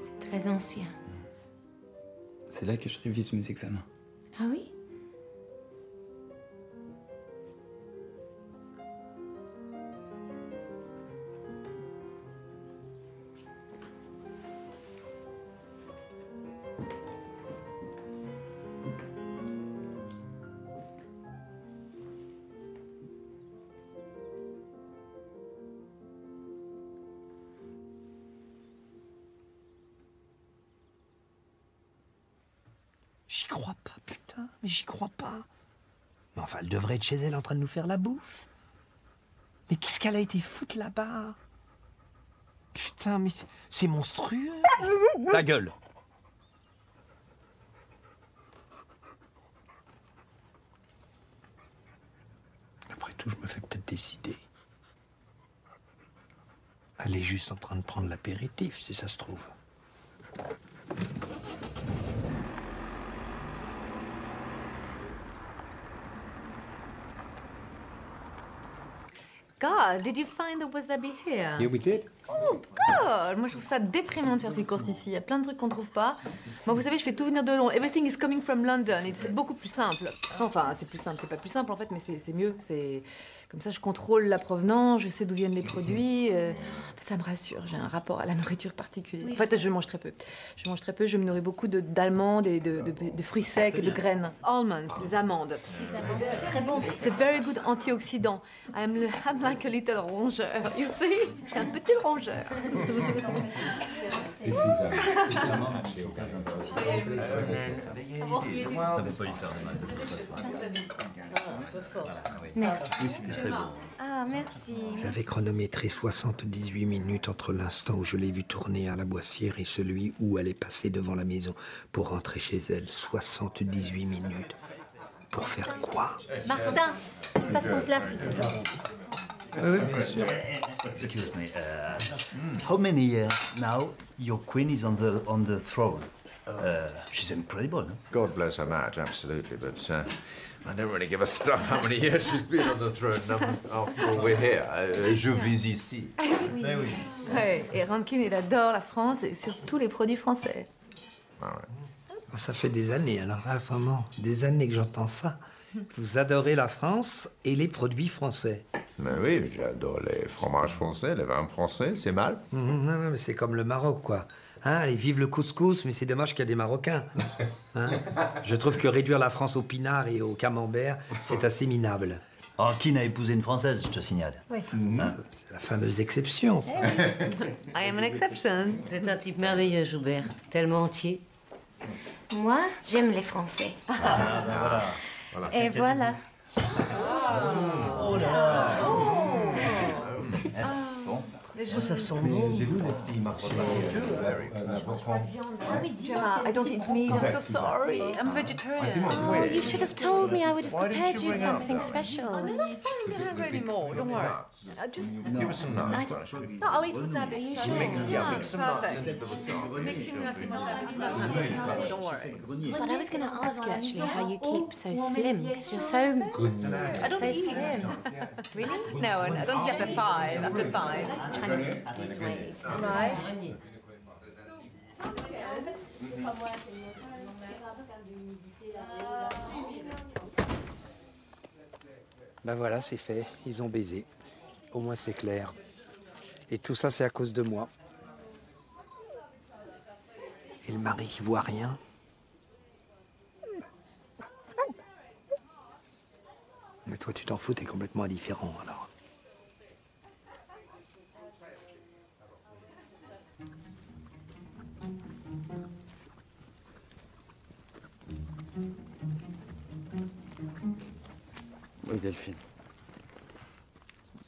C'est très ancien. C'est là que je révise mes examens. Ah oui? Devrait être chez elle en train de nous faire la bouffe. Mais qu'est-ce qu'elle a été foutre là-bas? Putain, mais c'est- c'est monstrueux. Ta gueule. Après tout, je me fais peut-être décider. Elle est juste en train de prendre l'apéritif, si ça se trouve. Did you find the wasabi here? Yeah, we did. Oh God! Moi, je trouve ça déprimant de faire ces courses ici. Il y a plein de trucs qu'on trouve pas. Moi, vous savez, je fais tout venir de Londres. Everything is coming from London. C'est beaucoup plus simple. Enfin, c'est plus simple. C'est pas plus simple en fait, mais c'est mieux. C'est comme ça, je contrôle la provenance, je sais d'où viennent les produits. euh, ça me rassure. J'ai un rapport à la nourriture particulier. En fait, je mange très peu. Je mange très peu. Je me nourris beaucoup de- d'amandes et de fruits secs et de graines. Almonds, les amandes. C'est très bon. C'est very good antioxydant. I'm, le- I'm like a little rongeur. You see? J'ai un petit rongeur. This is, this is mum, actually. Ça va pas lui faire de mal, de toute façon. Merci. Oui, c'était très beau. Ah, merci. J'avais chronométré 78 minutes entre l'instant où je l'ai vue tourner à la boissière et celui où elle est passée devant la maison pour rentrer chez elle. 78 minutes. Pour faire quoi? Martin, passe ton plat, s'il te plaît. Oui, bien sûr. Excuse me. Uh, how many years now your queen is on the on the throne? Uh, she's incredible. Huh? God bless her marriage, absolutely, but uh, I don't really give a stuff how many years she's been on the throne. After all, we're here. Uh, je vis ici. Ben oui. Ouais, et Rankin, il adore la France et surtout les produits français. Ça fait des années, alors, ah, vraiment, des années que j'entends ça. Vous adorez la France et les produits français. Mais oui, j'adore les fromages français, les vins français, c'est mal. Mhm, non, non, mais c'est comme le Maroc, quoi. Hein, allez, vive le couscous, mais c'est dommage qu'il y a des Marocains. Hein Je trouve que réduire la France au pinard et au camembert, c'est assez minable. Rankin a épousé une Française, je te signale. Oui. Hein? C'est la fameuse exception. ça. I am an exception. C'est un type merveilleux, Joubert. Tellement entier. Moi, j'aime les Français. voilà. Et voilà. Oh là. Oh, ça sent bon. J'ai vu les petits marchés. Gemma, euh, euh, ah, ah, ah, I don't eat meat. I'm so sorry. I'm vegetarian. Oh, you should have told me. I would have prepared you you bring up something special. Oh, no, that's fine. I'm not hungry anymore. Don't worry. I just. Give us some nuts. No, I'll eat wasabi. you It's sure? perfect. Mix- yeah, mix some nuts into the wasabi. Mixing nuts and wasabi is not hungry. Don't worry. But I was going to ask you actually how you keep so oh, slim because you're so I don't so eat. slim. really? No, I I don't eat after five. After five. Ben voilà, c'est fait. Ils ont baisé. Au moins, c'est clair. Et tout ça, c'est à cause de moi. Et le mari qui voit rien. Mais toi, tu t'en fous, t'es complètement indifférent, alors. Oui, Delphine.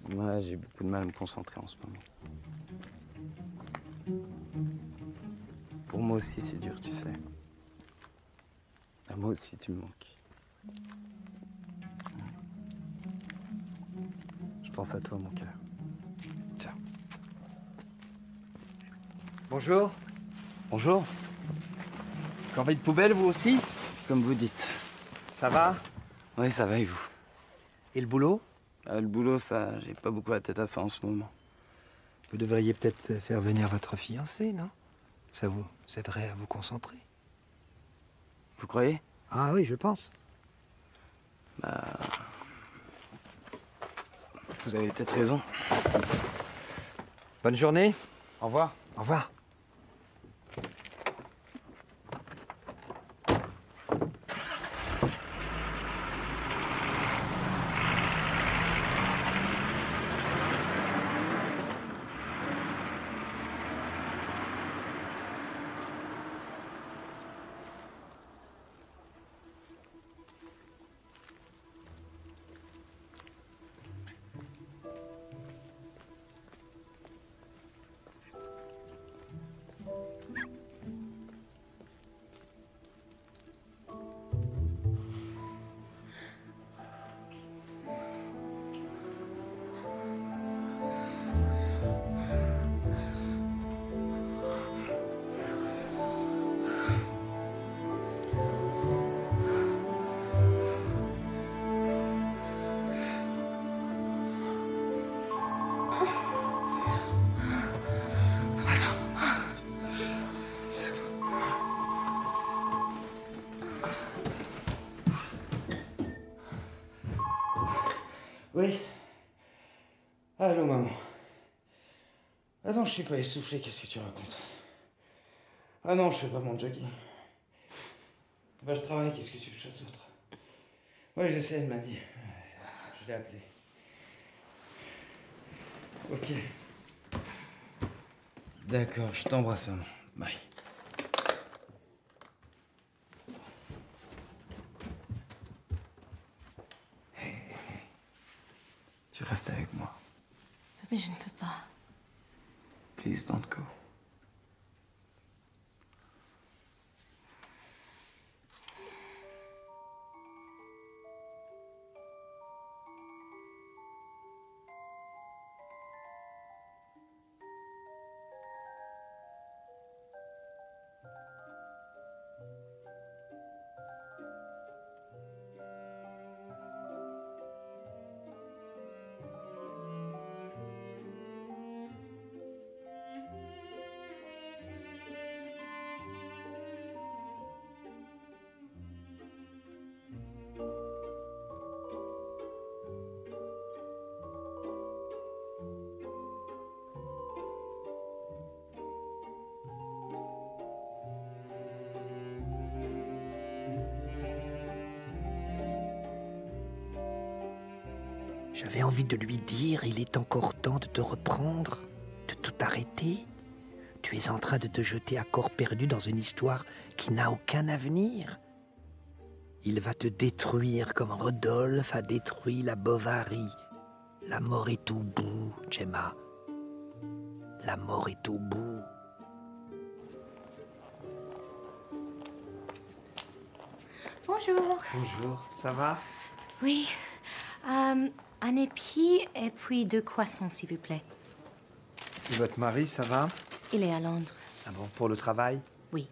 Moi, j'ai beaucoup de mal à me concentrer en ce moment. Pour moi aussi, c'est dur, tu sais. À moi aussi, tu me manques. Je pense à toi, mon cœur. Ciao. Bonjour. Bonjour. Corvée de poubelle, vous aussi? Comme vous dites. Ça va? Oui, ça va et vous? Et le boulot? Ah, Le boulot, ça, j'ai pas beaucoup la tête à ça en ce moment. Vous devriez peut-être faire venir votre fiancé, non? Ça vous aiderait à vous concentrer. Vous croyez? Ah oui, je pense. Bah. Vous avez peut-être raison. Bonne journée. Au revoir. Au revoir. Non, je suis pas essoufflé, qu'est-ce que tu racontes? Ah non, je fais pas mon jogging. Bah, je travaille, qu'est-ce que tu veux que je fasse d'autre? Ouais, je sais, elle m'a dit. Je l'ai appelé. Ok. D'accord, je t'embrasse, maman. Bye. Tu restes avec moi. Mais je ne peux pas. Please don't go. J'avais envie de lui dire, il est encore temps de te reprendre, de tout arrêter. Tu es en train de te jeter à corps perdu dans une histoire qui n'a aucun avenir. Il va te détruire comme Rodolphe a détruit la Bovary. La mort est au bout, Gemma. La mort est au bout. Bonjour. Bonjour, ça va? Oui. Euh, un épi et puis deux croissants, s'il vous plaît. Et votre mari, ça va? Il est à Londres. Ah bon, pour le travail? Oui.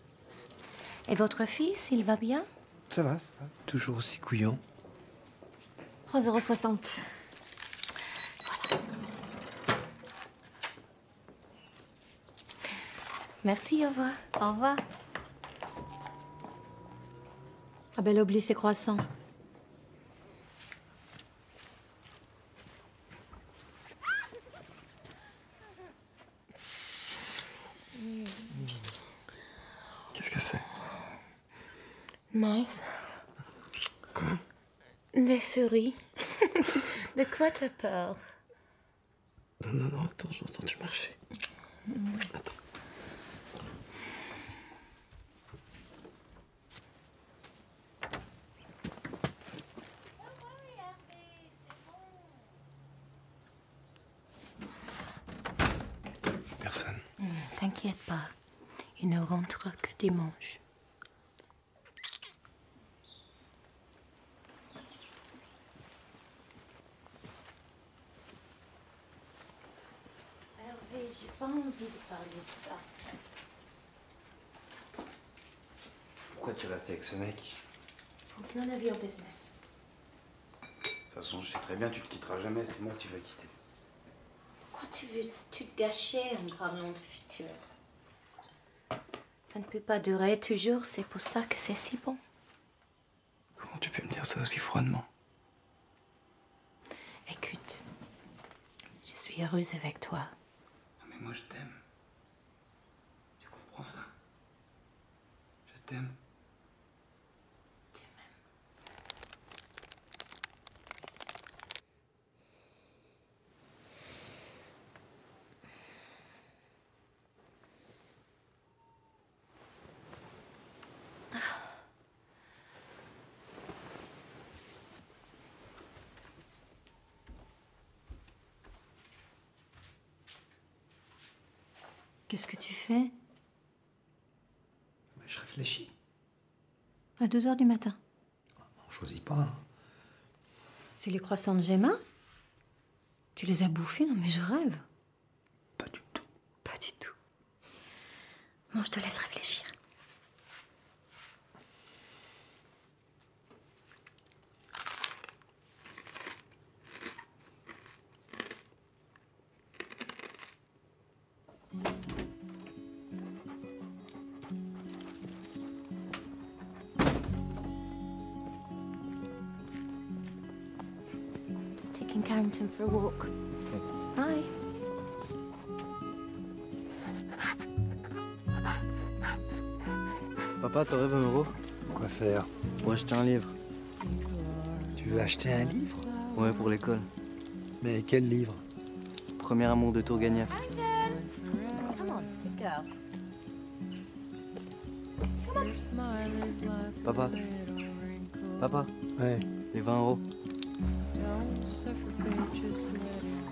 Et votre fils, il va bien? Ça va, ça va. Toujours aussi couillon. 3,60 Merci, au revoir. Au revoir. Ah ben, oublié ses croissants. c'est Quoi? Des souris. de quoi t'as peur? Non, non, non, attends, j'ai entendu marcher. Attends. Personne. Hmm, T'inquiète pas. Il ne rentre que dimanche. Hervé, j'ai pas envie de parler de ça. Pourquoi tu restes avec ce mec? It's none of your business. De toute façon, je sais très bien, tu le quitteras jamais, c'est moi que tu vas quitter. Pourquoi tu veux tout gâcher en parlant de futur? Ça ne peut pas durer toujours, c'est pour ça que c'est si bon. Comment tu peux me dire ça aussi froidement? Écoute, je suis heureuse avec toi. Moi, je t'aime. Tu comprends ça? Je t'aime. Qu'est-ce que tu fais Je réfléchis. À 2 heures du matin On choisit pas. C'est les croissants de Gemma Tu les as bouffés Non mais je rêve. Pas du tout. Pas du tout. Bon, je te laisse réfléchir. Just taking Carrington for a walk. Bye. Papa, t'aurais 20 euros Quoi faire? Pour acheter un livre. Tu veux acheter un livre? Ouais, pour l'école. Mais quel livre? Premier amour de Tourgagnac. Come on, good girl. Papa. Papa. Ouais. Les 20 euros. This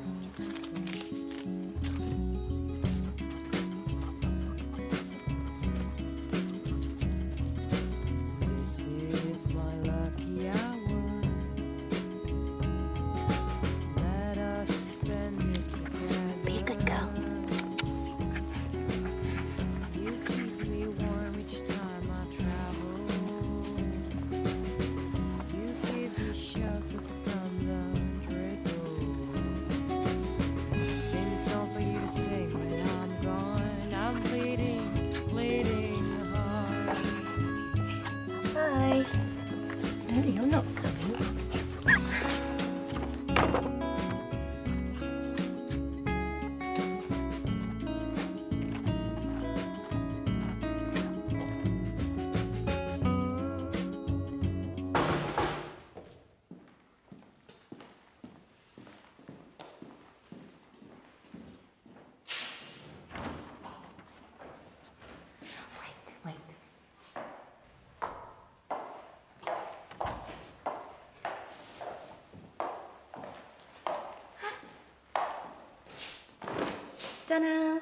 Ta-da!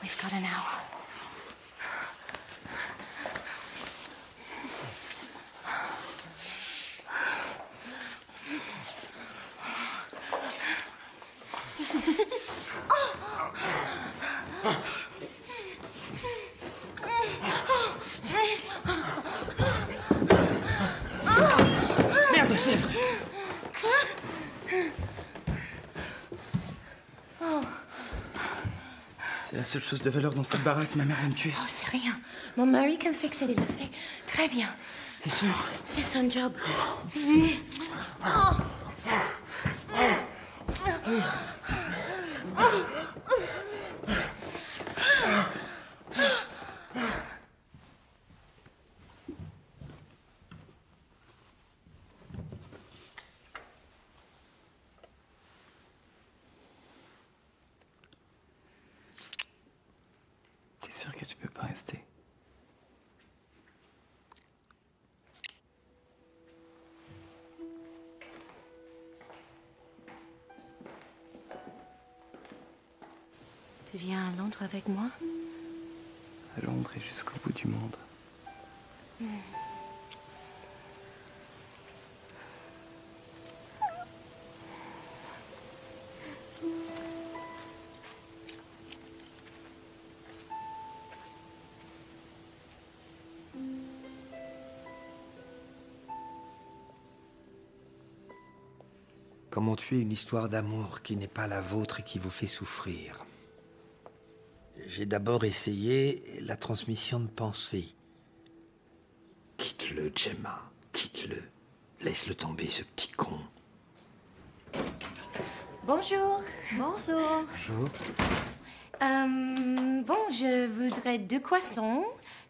We've got an hour. Seule chose de valeur dans cette baraque, ma mère va me tuer. oh c'est rien. Mon mari can fix it, il le fait très bien. T'es sûr C'est son job. Mhm. Tu viens à Londres avec moi À Londres et jusqu'au bout du monde. Comment tuer une histoire d'amour qui n'est pas la vôtre et qui vous fait souffrir J'ai d'abord essayé la transmission de pensée. Quitte-le, Gemma, quitte-le. Laisse-le tomber, ce petit con. Bonjour. Bonjour. Bonjour. Euh, bon, je voudrais deux croissants,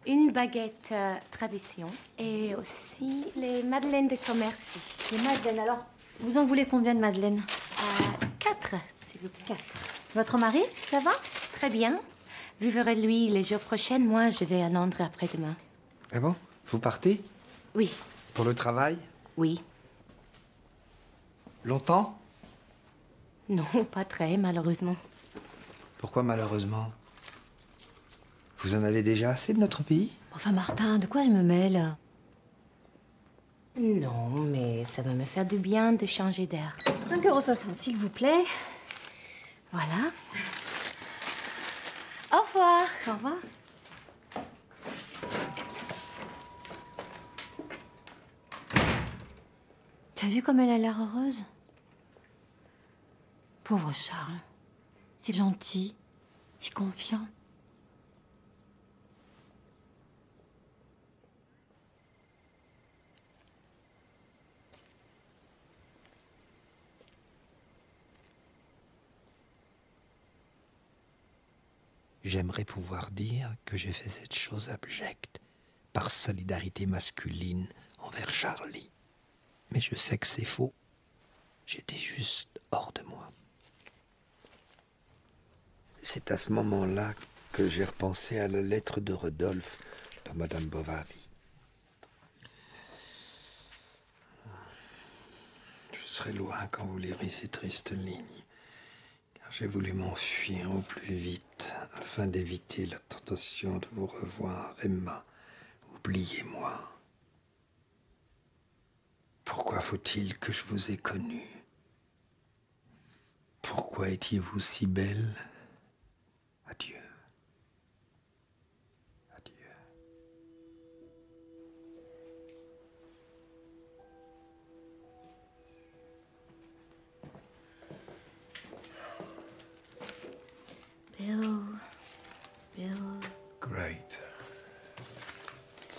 une baguette euh, tradition et aussi les madeleines de Commercy. Les madeleines, alors, vous en voulez combien de madeleines? Euh, quatre, s'il vous plaît. Quatre. Votre mari, ça va? Très bien. Vous verrez lui les jours prochains. Moi, je vais à Londres après-demain. Ah bon Vous partez? Oui. Pour le travail? Oui. Longtemps? Non, pas très, malheureusement. Pourquoi malheureusement? Vous en avez déjà assez de notre pays? Enfin, Martin, de quoi je me mêle? Non, mais ça va me faire du bien de changer d'air. 5,60 euros, s'il vous plaît. Voilà. Au revoir. Au revoir. T'as vu comme elle a l'air heureuse? Pauvre Charles. Si gentil, si confiant. J'aimerais pouvoir dire que j'ai fait cette chose abjecte par solidarité masculine envers Charlie. Mais je sais que c'est faux. J'étais juste hors de moi. C'est à ce moment-là que j'ai repensé à la lettre de Rodolphe dans Madame Bovary. Je serai loin quand vous lirez ces tristes lignes, j'ai voulu m'enfuir au plus vite afin d'éviter la tentation de vous revoir, Emma. Oubliez-moi. Pourquoi faut-il que je vous ai connu Pourquoi étiez-vous si belle?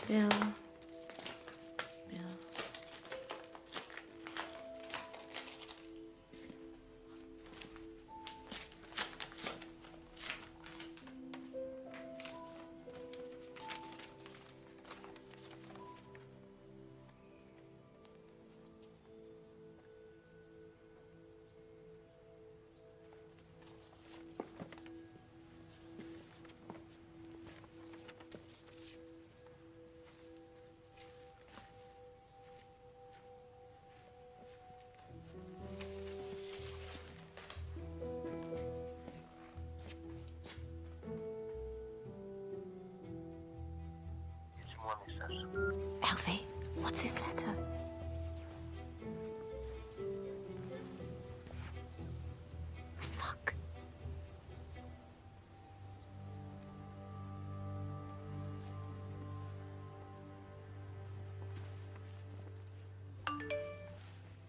Yeah. Hervé, what's this letter? Fuck.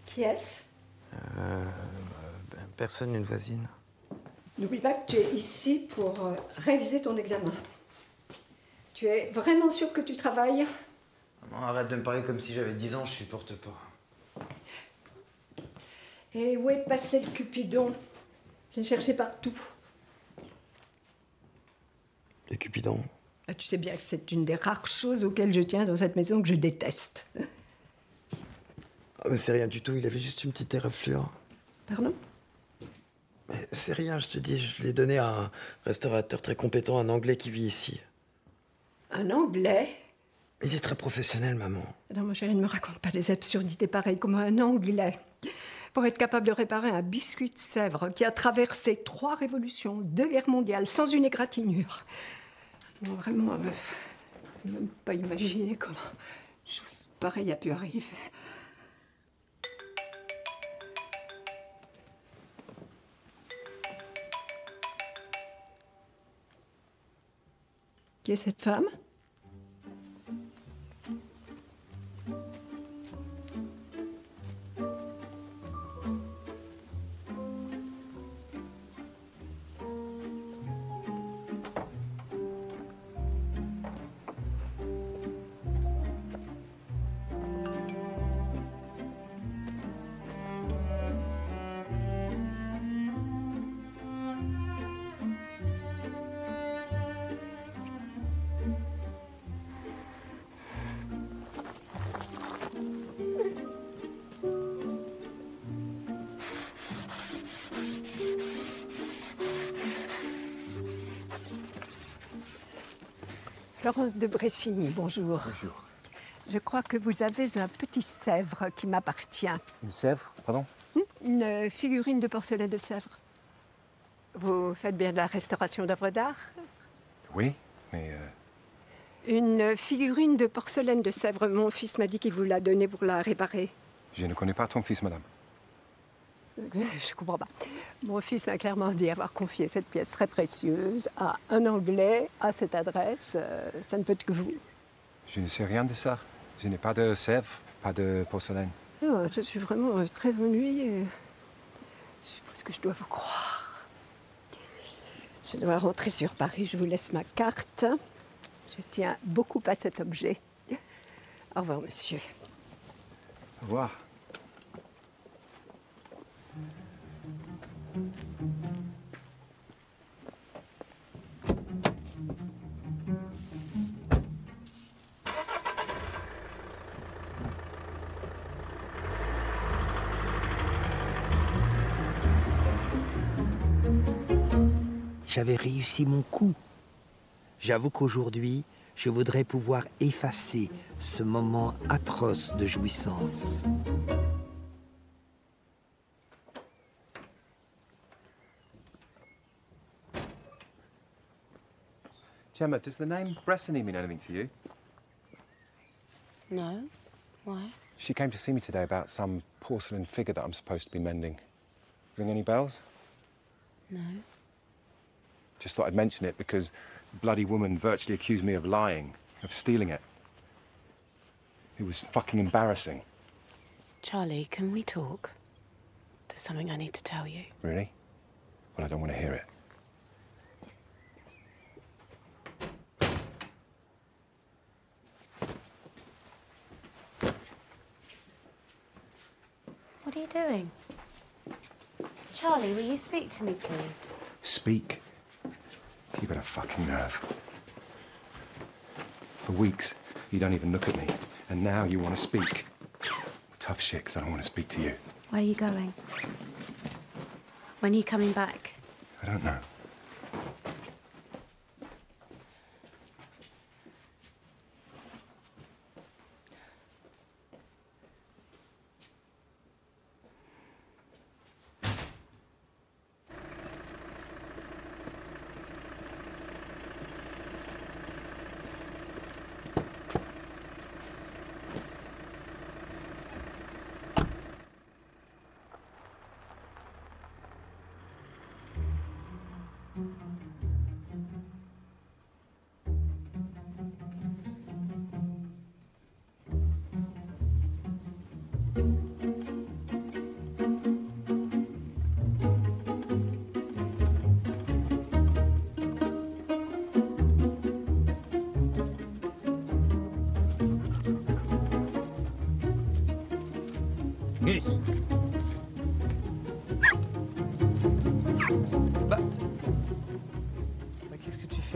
Qui est-ce? Euh, personne, une voisine. N'oublie pas que tu es ici pour euh, réviser ton examen. Tu es vraiment sûr que tu travailles? Maman, arrête de me parler comme si j'avais 10 ans, je supporte pas. Et où est passé le Cupidon? J'ai cherché partout. Le Cupidon? Ah, tu sais bien que c'est une des rares choses auxquelles je tiens dans cette maison que je déteste. Ah, mais c'est rien du tout, il avait juste une petite éraflure. Pardon? Mais c'est rien, je te dis, je l'ai donné à un restaurateur très compétent, un Anglais qui vit ici. Un Anglais Il est très professionnel, maman. Non, mon chéri, ne me raconte pas des absurdités pareilles comme un Anglais. Pour être capable de réparer un biscuit de Sèvres qui a traversé trois révolutions, deux guerres mondiales, sans une égratignure. Non, vraiment, je ne peux même pas imaginer comment chose pareille a pu arriver. Qui est cette femme? Florence de Bresfigny, bonjour. Bonjour. Je crois que vous avez un petit Sèvres qui m'appartient. Une Sèvres, pardon Une figurine de porcelaine de Sèvres. Vous faites bien de la restauration d'œuvres d'art Oui, mais euh, Une figurine de porcelaine de Sèvres. Mon fils m'a dit qu'il vous l'a donnée pour la réparer. je ne connais pas ton fils, madame. Je comprends pas. Mon fils m'a clairement dit avoir confié cette pièce très précieuse à un Anglais à cette adresse. Euh, ça ne peut être que vous. Je ne sais rien de ça. Je n'ai pas de Sèvres, pas de porcelaine. Je suis vraiment euh, très ennuyée. Je suppose que je dois vous croire. Je dois rentrer sur Paris. Je vous laisse ma carte. Je tiens beaucoup à cet objet. Au revoir, monsieur. Au revoir. J'avais réussi mon coup. J'avoue qu'aujourd'hui, je voudrais pouvoir effacer ce moment atroce de jouissance. Gemma, does the name Bressany mean anything to you? No? Why? She came to see me today about some porcelain figure that I'm supposed to be mending. Ring any bells? No. Just thought I'd mention it because the bloody woman virtually accused me of lying, of stealing it. It was fucking embarrassing. Charlie, can we talk? There's something I need to tell you. Really? Well, I don't want to hear it. You doing? Charlie, will you speak to me, please? Speak. You've got a fucking nerve. For weeks, you don't even look at me, and now you want to speak. Tough shit, because I don't want to speak to you. Where are you going? When are you coming back? I don't know.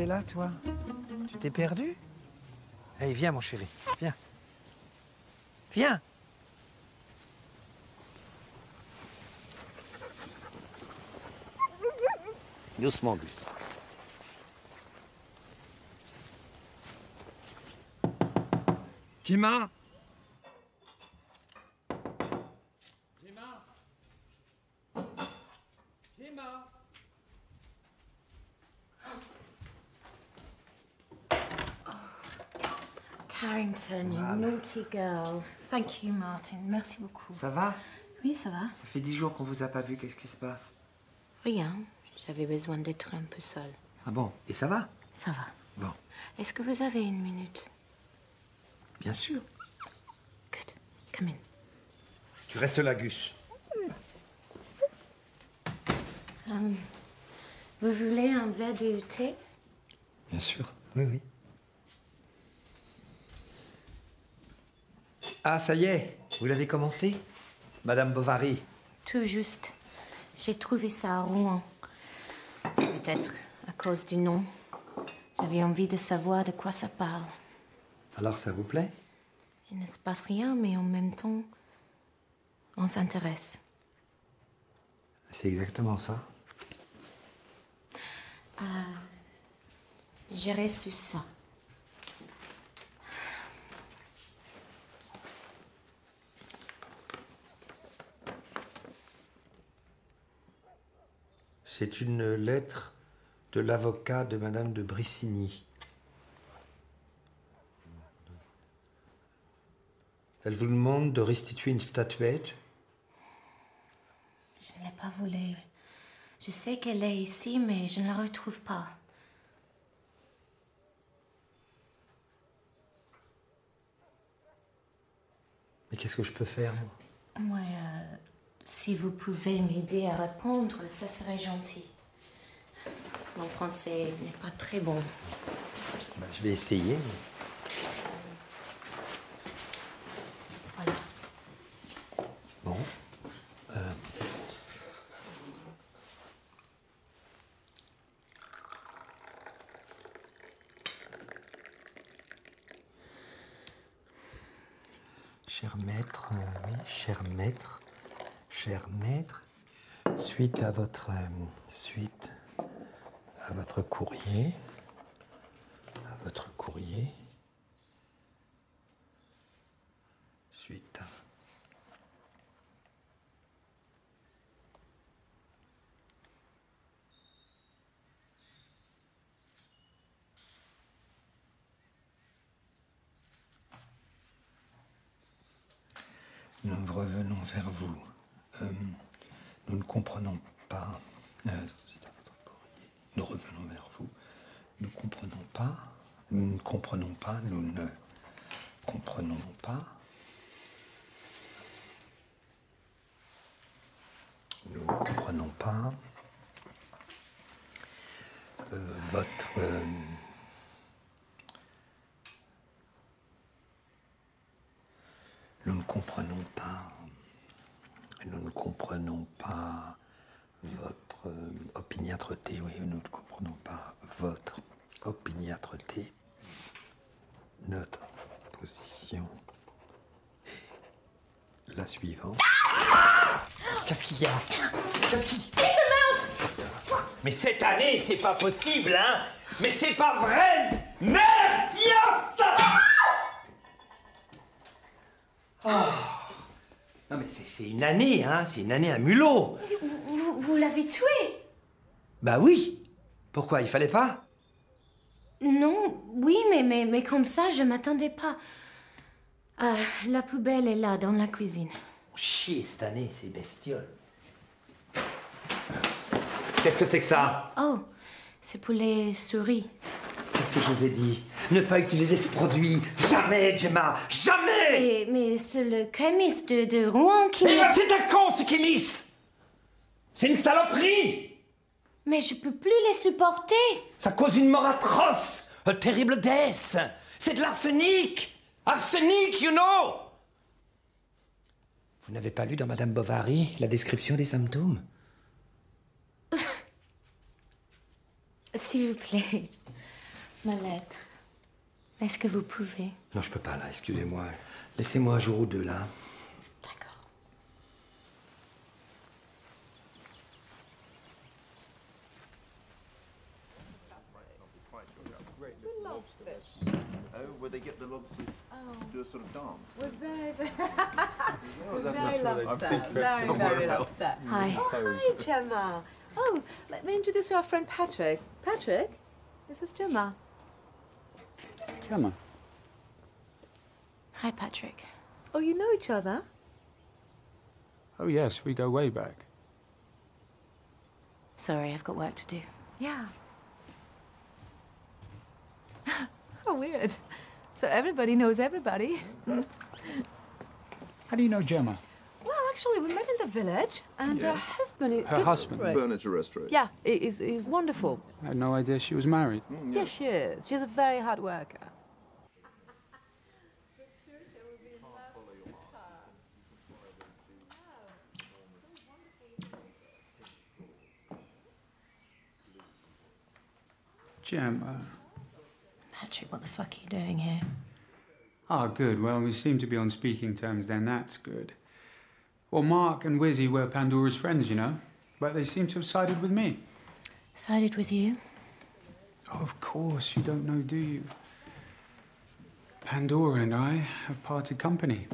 Là, toi Tu t'es perdu Allez, viens, mon chéri. Viens. Viens Doucement, Gus. Gemma Gemma Gemma You naughty girl. Thank you, Martin. Merci beaucoup. Ça va? Oui, ça va. Ça fait dix jours qu'on vous a pas vu, qu'est-ce qui se passe? Rien. J'avais besoin d'être un peu seule. Ah bon? Et ça va? Ça va. Bon. Est-ce que vous avez une minute? Bien sûr. Come in. Tu restes là, Gus. Hum, vous voulez un verre de thé? Bien sûr. Oui, oui. Ah, ça y est, vous l'avez commencé Madame Bovary. Tout juste. J'ai trouvé ça à Rouen. C'est peut-être à cause du nom. J'avais envie de savoir de quoi ça parle. Alors, ça vous plaît? Il ne se passe rien, mais en même temps, on s'intéresse. C'est exactement ça. Euh, J'ai reçu ça. C'est une lettre de l'avocat de Madame de Brissigny. Elle vous demande de restituer une statuette. Je ne l'ai pas voulu. Je sais qu'elle est ici, mais je ne la retrouve pas. Mais qu'est-ce que je peux faire, moi? Moi, euh, si vous pouvez m'aider à répondre, ça serait gentil. Mon français n'est pas très bon. Bah, Je vais essayer. Bon. Euh, Cher maître, euh, oui, cher maître, cher maître, suite à votre euh, suite à votre courrier, à votre courrier, suite à Nous revenons vers vous. Euh, nous ne comprenons pas. euh, c'est à votre courrier. nous revenons vers vous. Nous ne comprenons pas. Nous ne comprenons pas. Nous ne comprenons pas. Nous ne comprenons pas. euh, votre. euh, Nous ne comprenons pas. Nous ne comprenons pas votre euh, opiniâtreté. Oui, nous ne comprenons pas votre opiniâtreté. Notre position est la suivante. Qu'est-ce qu'il y a? Qu'est-ce qu'il It's a! Mais cette année, c'est pas possible, hein Mais c'est pas vrai Merde, ça Oh. Non mais c'est une année, hein C'est une année à mulot Vous, vous- vous l'avez tué Bah oui Pourquoi, il fallait pas? Non, oui, mais, mais, mais comme ça, je m'attendais pas. Ah, la poubelle est là, dans la cuisine. Chier cette année, ces bestioles. Qu'est-ce que c'est que ça Oh, c'est pour les souris. Qu'est-ce que je vous ai dit Ne pas utiliser ce produit. Jamais, Gemma. Jamais Et- mais c'est le chemiste de, de Rouen qui... Eh m'a- ben, c'est un con, ce chimiste. C'est une saloperie. Mais je peux plus les supporter. Ça cause une mort atroce Un terrible death. C'est de l'arsenic. Arsenic, you know. Vous n'avez pas lu dans Madame Bovary la description des symptômes? S'il vous plaît, ma lettre. Est-ce que vous pouvez? Non, je peux pas là, excusez-moi. Laissez-moi un jour ou deux là. Oh, Oh. Oh, lobster. Hi. Oh, hi, Gemma. Oh, let me introduce you our friend Patrick. Patrick, this is Gemma. Gemma. Hi, Patrick. Oh, you know each other? Oh, yes, we go way back. Sorry, I've got work to do. Yeah. How weird. So everybody knows everybody. How do you know Gemma? Well, actually, we met in the village, and her husband is. Her good- husband? right. Furniture restoration. Yeah, he's, he's wonderful. I had no idea she was married. Yes, she is. She's a very hard worker. Gemma. Patrick, what the fuck are you doing here? Ah, good. Well, we seem to be on speaking terms then. That's good. Well, Mark and Wizzy were Pandora's friends, you know, but they seem to have sided with me. Sided with you? Oh, of course, you don't know, do you? Pandora and I have parted company.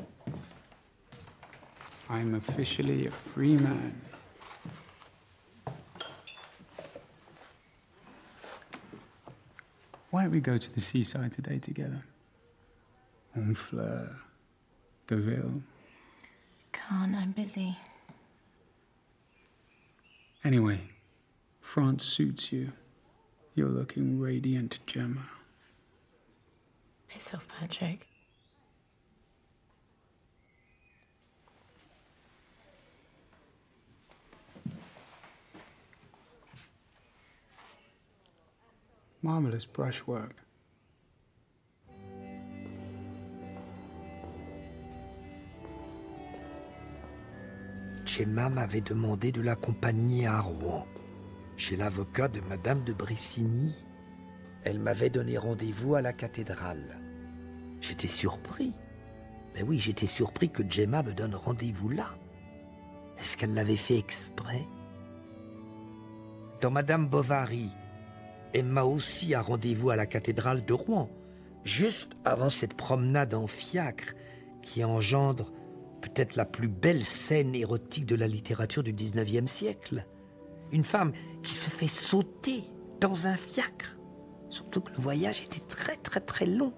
I'm officially a free man. Why don't we go to the seaside today together? Honfleur, Deville. Oh, Can't, I'm busy. Anyway, France suits you. You're looking radiant, Gemma. Piss off, Patrick. Marvelous brushwork. Gemma m'avait demandé de l'accompagner à Rouen, chez l'avocat de Madame de Brissigny. Elle m'avait donné rendez-vous à la cathédrale. J'étais surpris. Mais oui, j'étais surpris que Gemma me donne rendez-vous là. Est-ce qu'elle l'avait fait exprès? Dans Madame Bovary, Emma aussi a rendez-vous à la cathédrale de Rouen, juste avant cette promenade en fiacre qui engendre peut-être la plus belle scène érotique de la littérature du 19e siècle. Une femme qui se fait sauter dans un fiacre. Surtout que le voyage était très très très long.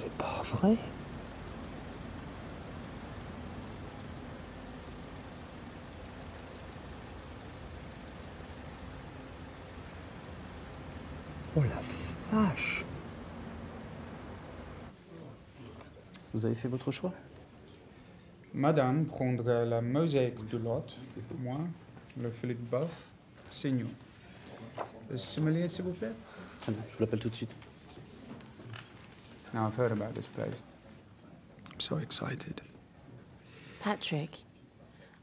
C'est pas vrai. Oh la vache Vous avez fait votre choix? Madame prendra la mosaïque de Lot, moi, le bœuf, c'est nous. Le sommelier, s'il vous plaît? Bien, je vous l'appelle tout de suite. Now I've heard about this place. I'm so excited. Patrick,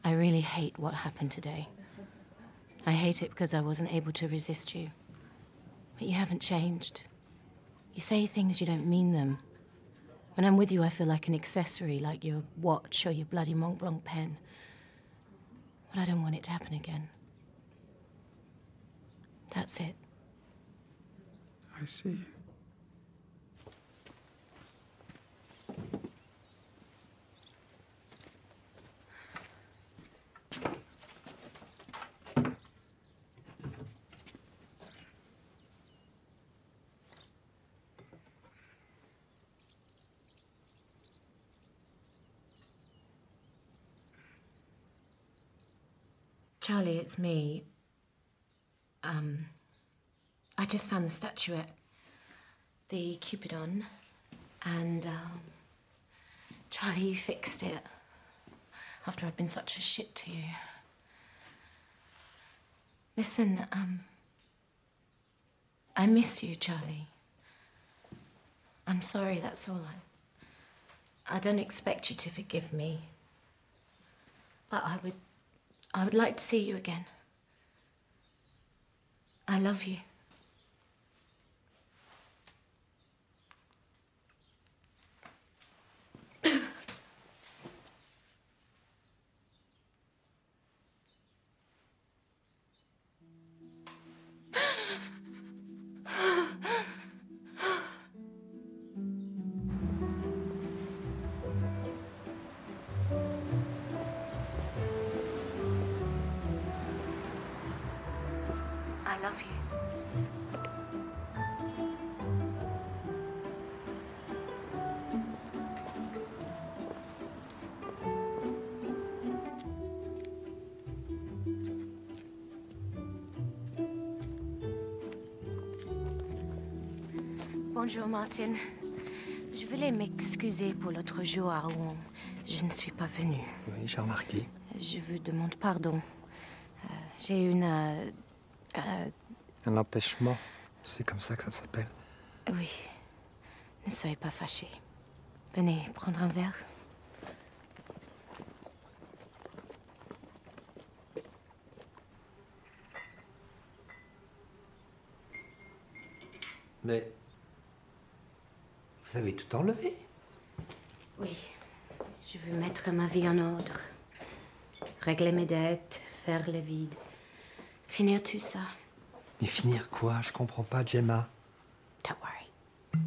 I really hate what happened today. I hate it because I wasn't able to resist you. But you haven't changed. You say things, you don't mean them. When I'm with you, I feel like an accessory, like your watch or your bloody Mont Blanc pen. But I don't want it to happen again. That's it. I see. Charlie, it's me. Um, I just found the statuette, the Cupidon, and um, Charlie, you fixed it after I'd been such a shit to you. Listen, um, I miss you, Charlie. I'm sorry, that's all. I, I don't expect you to forgive me, but I would, I would like to see you again. I love you. I love you. Bonjour Martin. Je voulais m'excuser pour l'autre jour à Rouen. Je ne suis pas venue. Oui, j'ai remarqué. Je vous demande pardon. Euh, J'ai une... euh, euh, Un empêchement, c'est comme ça que ça s'appelle. oui. Ne soyez pas fâchés. Venez prendre un verre. Mais. Vous avez tout enlevé. Oui. Je veux mettre ma vie en ordre. Régler mes dettes, faire le vide. Finir tout ça. Mais finir quoi? Je comprends pas, Gemma. Don't worry.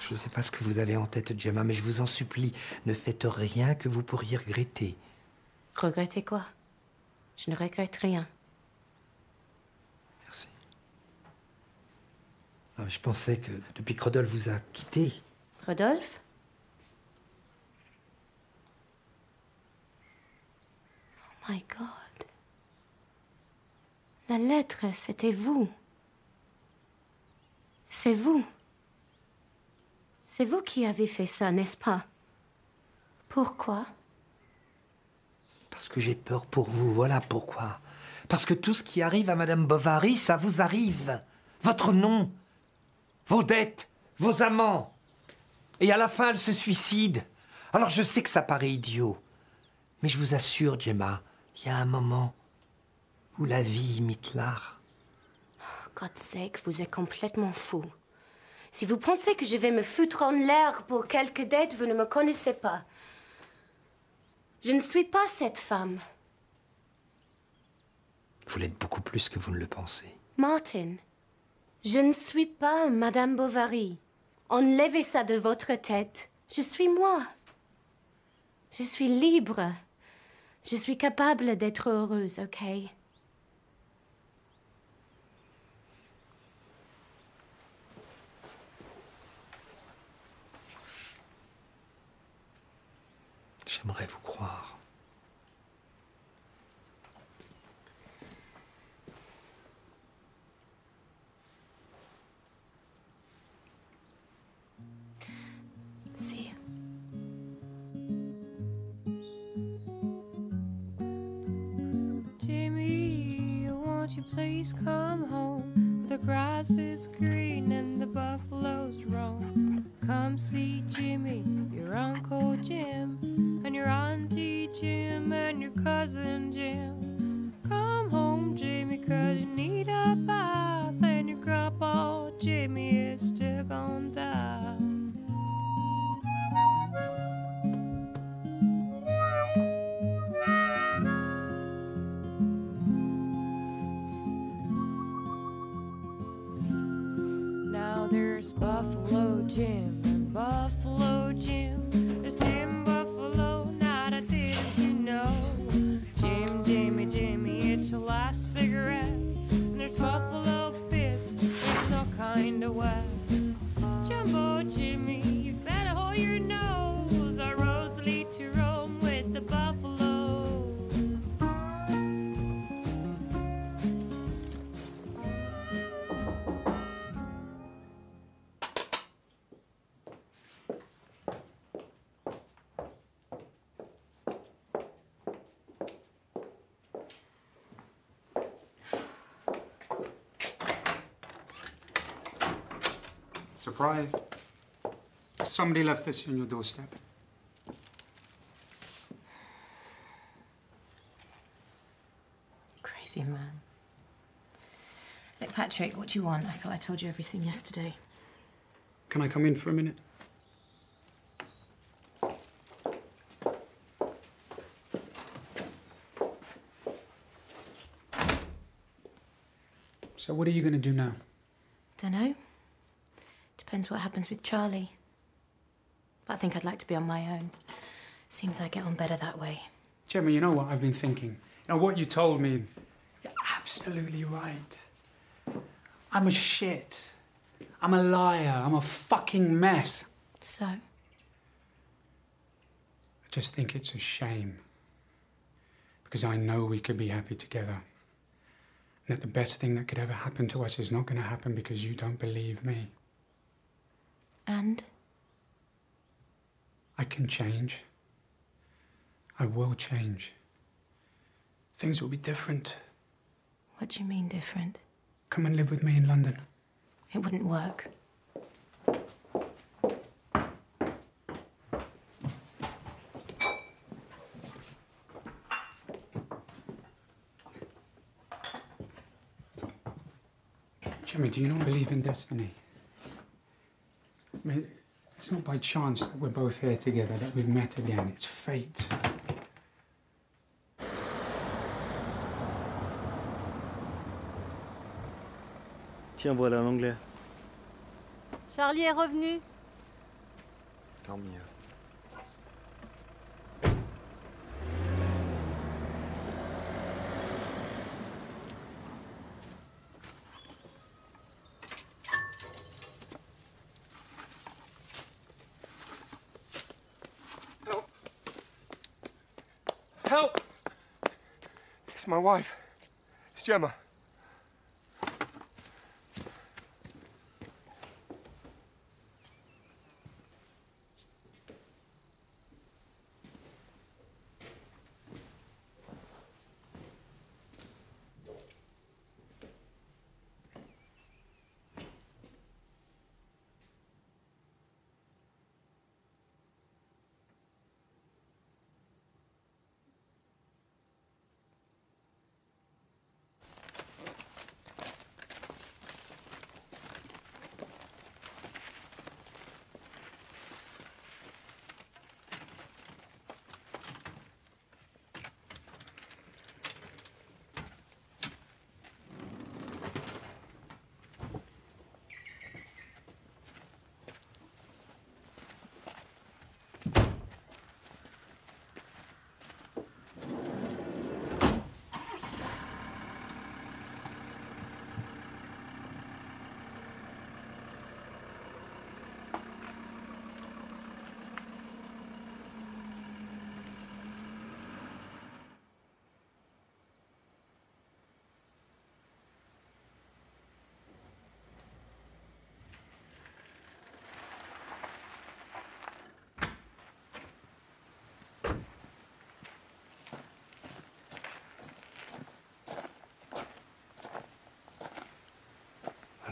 Je ne sais pas ce que vous avez en tête, Gemma, mais je vous en supplie, ne faites rien que vous pourriez regretter. Regretter quoi? Je ne regrette rien. Ah, Je pensais que depuis que Rodolphe vous a quitté, Rodolphe? My God. La lettre, c'était vous. C'est vous. C'est vous qui avez fait ça, n'est-ce pas? Pourquoi? Parce que j'ai peur pour vous, voilà pourquoi. Parce que tout ce qui arrive à Madame Bovary, ça vous arrive. Votre nom, vos dettes, vos amants. Et à la fin, elle se suicide. Alors je sais que ça paraît idiot. Mais je vous assure, Gemma, il y a un moment où la vie imite l'art. God's sake, vous êtes complètement fou. Si vous pensez que je vais me foutre en l'air pour quelques dettes, vous ne me connaissez pas. Je ne suis pas cette femme. Vous l'êtes beaucoup plus que vous ne le pensez. Martin, je ne suis pas Madame Bovary. Enlevez ça de votre tête. Je suis moi. Je suis libre. Je suis capable d'être heureuse, ok? J'aimerais vous croire. Please come home? The grass is green and the buffaloes roam. Come see Jimmy, Surprise. Somebody left this on your doorstep. Crazy man. Look, Patrick, what do you want? I thought I told you everything yesterday. Can I come in for a minute? So, what are you going to do now? Depends what happens with Charlie. But I think I'd like to be on my own. Seems I get on better that way. Gemma, you know what I've been thinking? You know, what you told me, you're absolutely right. I'm a shit. I'm a liar. I'm a fucking mess. So? I just think it's a shame. Because I know we could be happy together. And that the best thing that could ever happen to us is not going to happen because you don't believe me. And? I can change. I will change. Things will be different. What do you mean different? Come and live with me in London. It wouldn't work. Jimmy, do you not believe in destiny? I mean, it's not by chance that we're both here together, that we've met again. It's fate. Tiens, voilà l'anglais. Charlie est revenu. Tant mieux. Help! It's my wife. It's Gemma.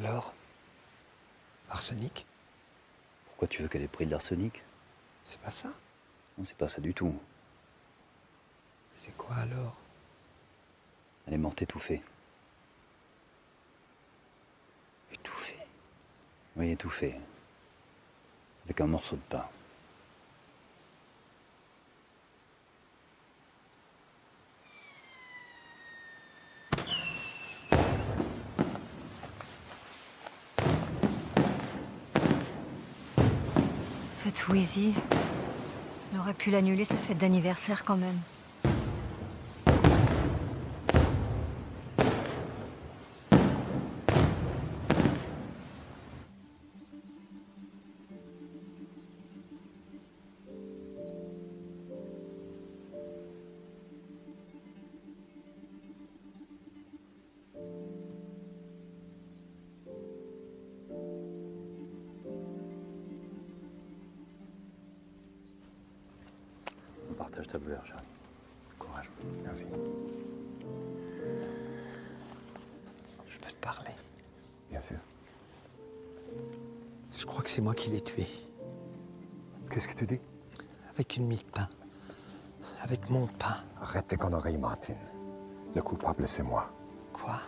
Alors Arsenic? Pourquoi tu veux qu'elle ait pris de l'arsenic? C'est pas ça? Non, c'est pas ça du tout. C'est quoi alors? Elle est morte étouffée. Étouffée? Oui, étouffée. Avec un morceau de pain. Il aurait pu l'annuler sa fête d'anniversaire quand même. Charlie. Courage. Merci. Je peux te parler Bien sûr. Je crois que c'est moi qui l'ai tué. Qu'est-ce que tu dis? Avec une mie de pain. Avec mon pain. Arrête tes conneries, Martin. Le coupable, c'est moi. Quoi?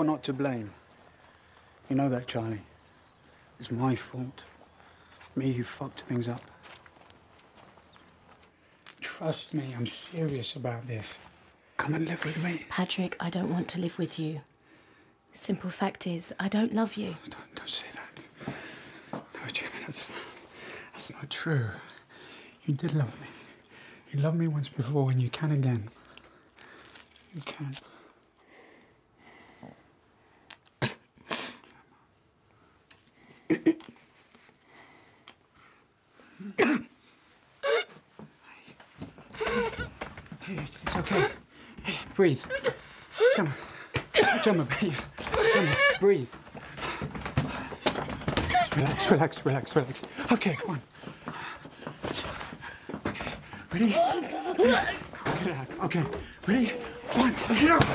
You're not to blame. You know that, Charlie. It's my fault. Me who fucked things up. Trust me, I'm serious about this. Come and live with me. Patrick, I don't want to live with you. Simple fact is, I don't love you. Don't say that. No, Jimmy, that's that's not true. You did love me. You loved me once before, and you can again. You can. Hey, it's okay. Breathe. Gemma. Gemma, breathe. Gemma, breathe. Relax, relax, relax, relax. Okay, come on. Okay, ready? Get. Okay, ready? One, two, three. What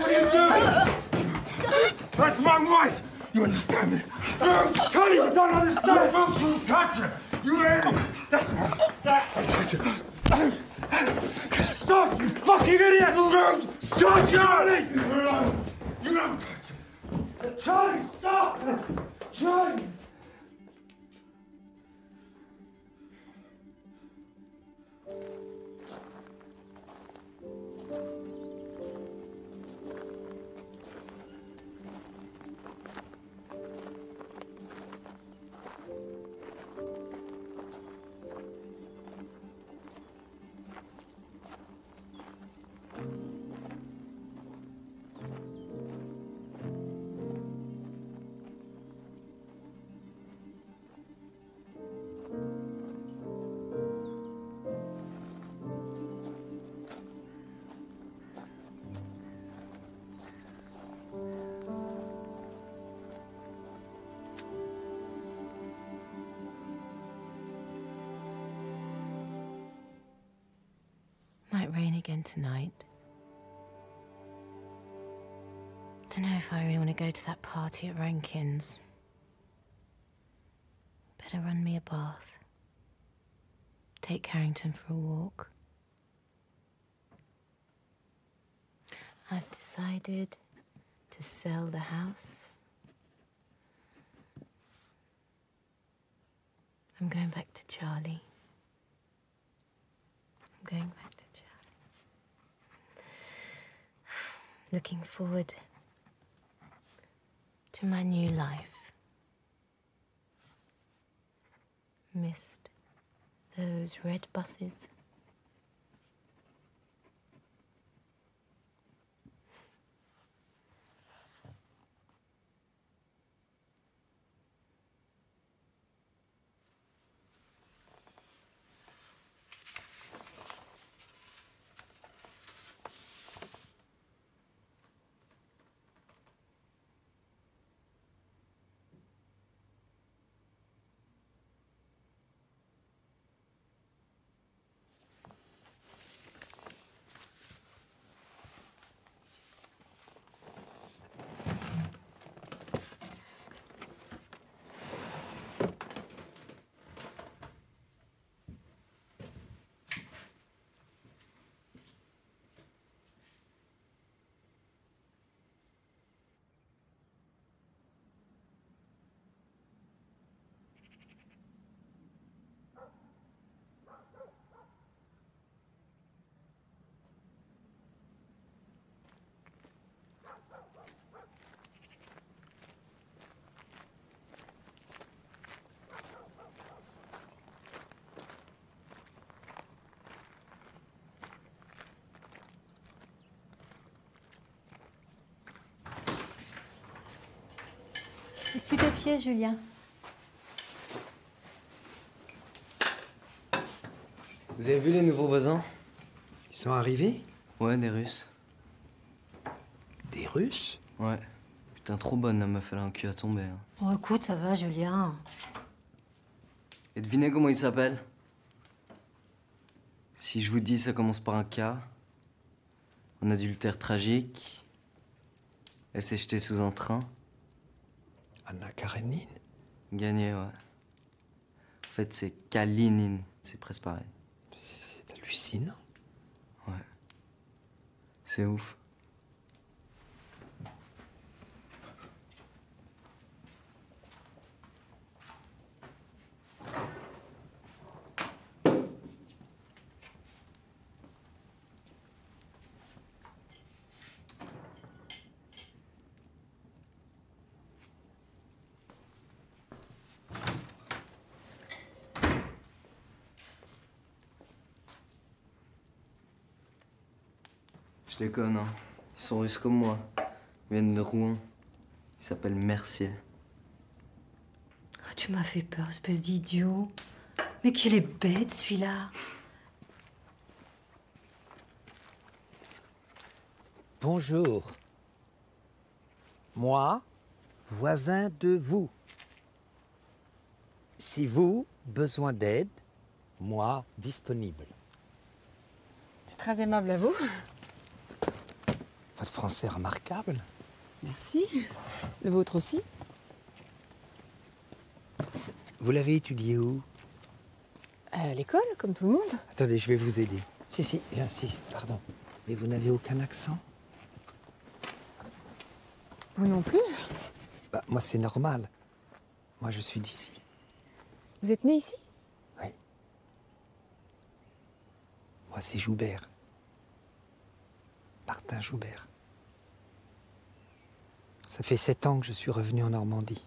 are you doing? That's my wife! You understand me? Tony, you don't understand! Don't touch her! You ain't... That's my... That... Stop, you fucking idiot! Stop, Charlie! You don't touch her! Charlie, stop! Charlie! Tonight. Don't know if I really want to go to that party at Rankin's. Better run me a bath. Take Carrington for a walk. I've decided to sell the house. I'm going back to Charlie. I'm going back to Charlie. Looking forward to my new life. Missed those red buses. Essuie tes pieds, Julien. Vous avez vu les nouveaux voisins? Ils sont arrivés? Ouais, des Russes. Des Russes? Ouais. Putain, trop bonne la meuf, elle a un cul à tomber. hein. Oh, écoute, ça va, Julien. Et devinez comment il s'appelle? Si je vous dis, ça commence par un K. Un adultère tragique. Elle s'est jetée sous un train. Anna Karenine Gagné, ouais. En fait, c'est Kalinine. C'est presque pareil. C'est hallucinant. Ouais. C'est ouf. Je déconne, hein. Ils sont russes comme moi. Ils viennent de Rouen. Ils s'appellent Mercier. Ah, tu m'as fait peur, espèce d'idiot. Mais qu'il est bête, celui-là. Bonjour. Moi, voisin de vous. Si vous, besoin d'aide, moi, disponible. C'est très aimable à vous. Français remarquable. Merci. Le vôtre aussi. Vous l'avez étudié où? À l'école, comme tout le monde. Attendez, je vais vous aider. Si, si, j'insiste, pardon. Mais vous n'avez aucun accent? Vous non plus Bah, moi, c'est normal. Moi, je suis d'ici. Vous êtes né ici? Moi, c'est Joubert. Martin Joubert. Ça fait sept ans que je suis revenu en Normandie.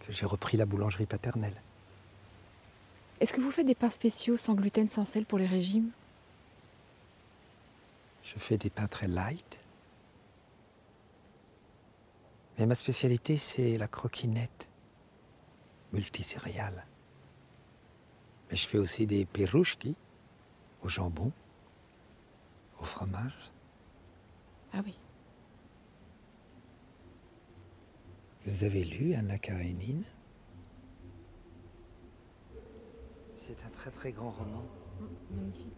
Que j'ai repris la boulangerie paternelle. Est-ce que vous faites des pains spéciaux sans gluten, sans sel pour les régimes? Je fais des pains très light. Mais ma spécialité, c'est la croquinette. Multicéréales. Mais je fais aussi des pirouchki au jambon, au fromage. Ah oui. Vous avez lu Anna Karénine C'est un très très grand roman. Magnifique.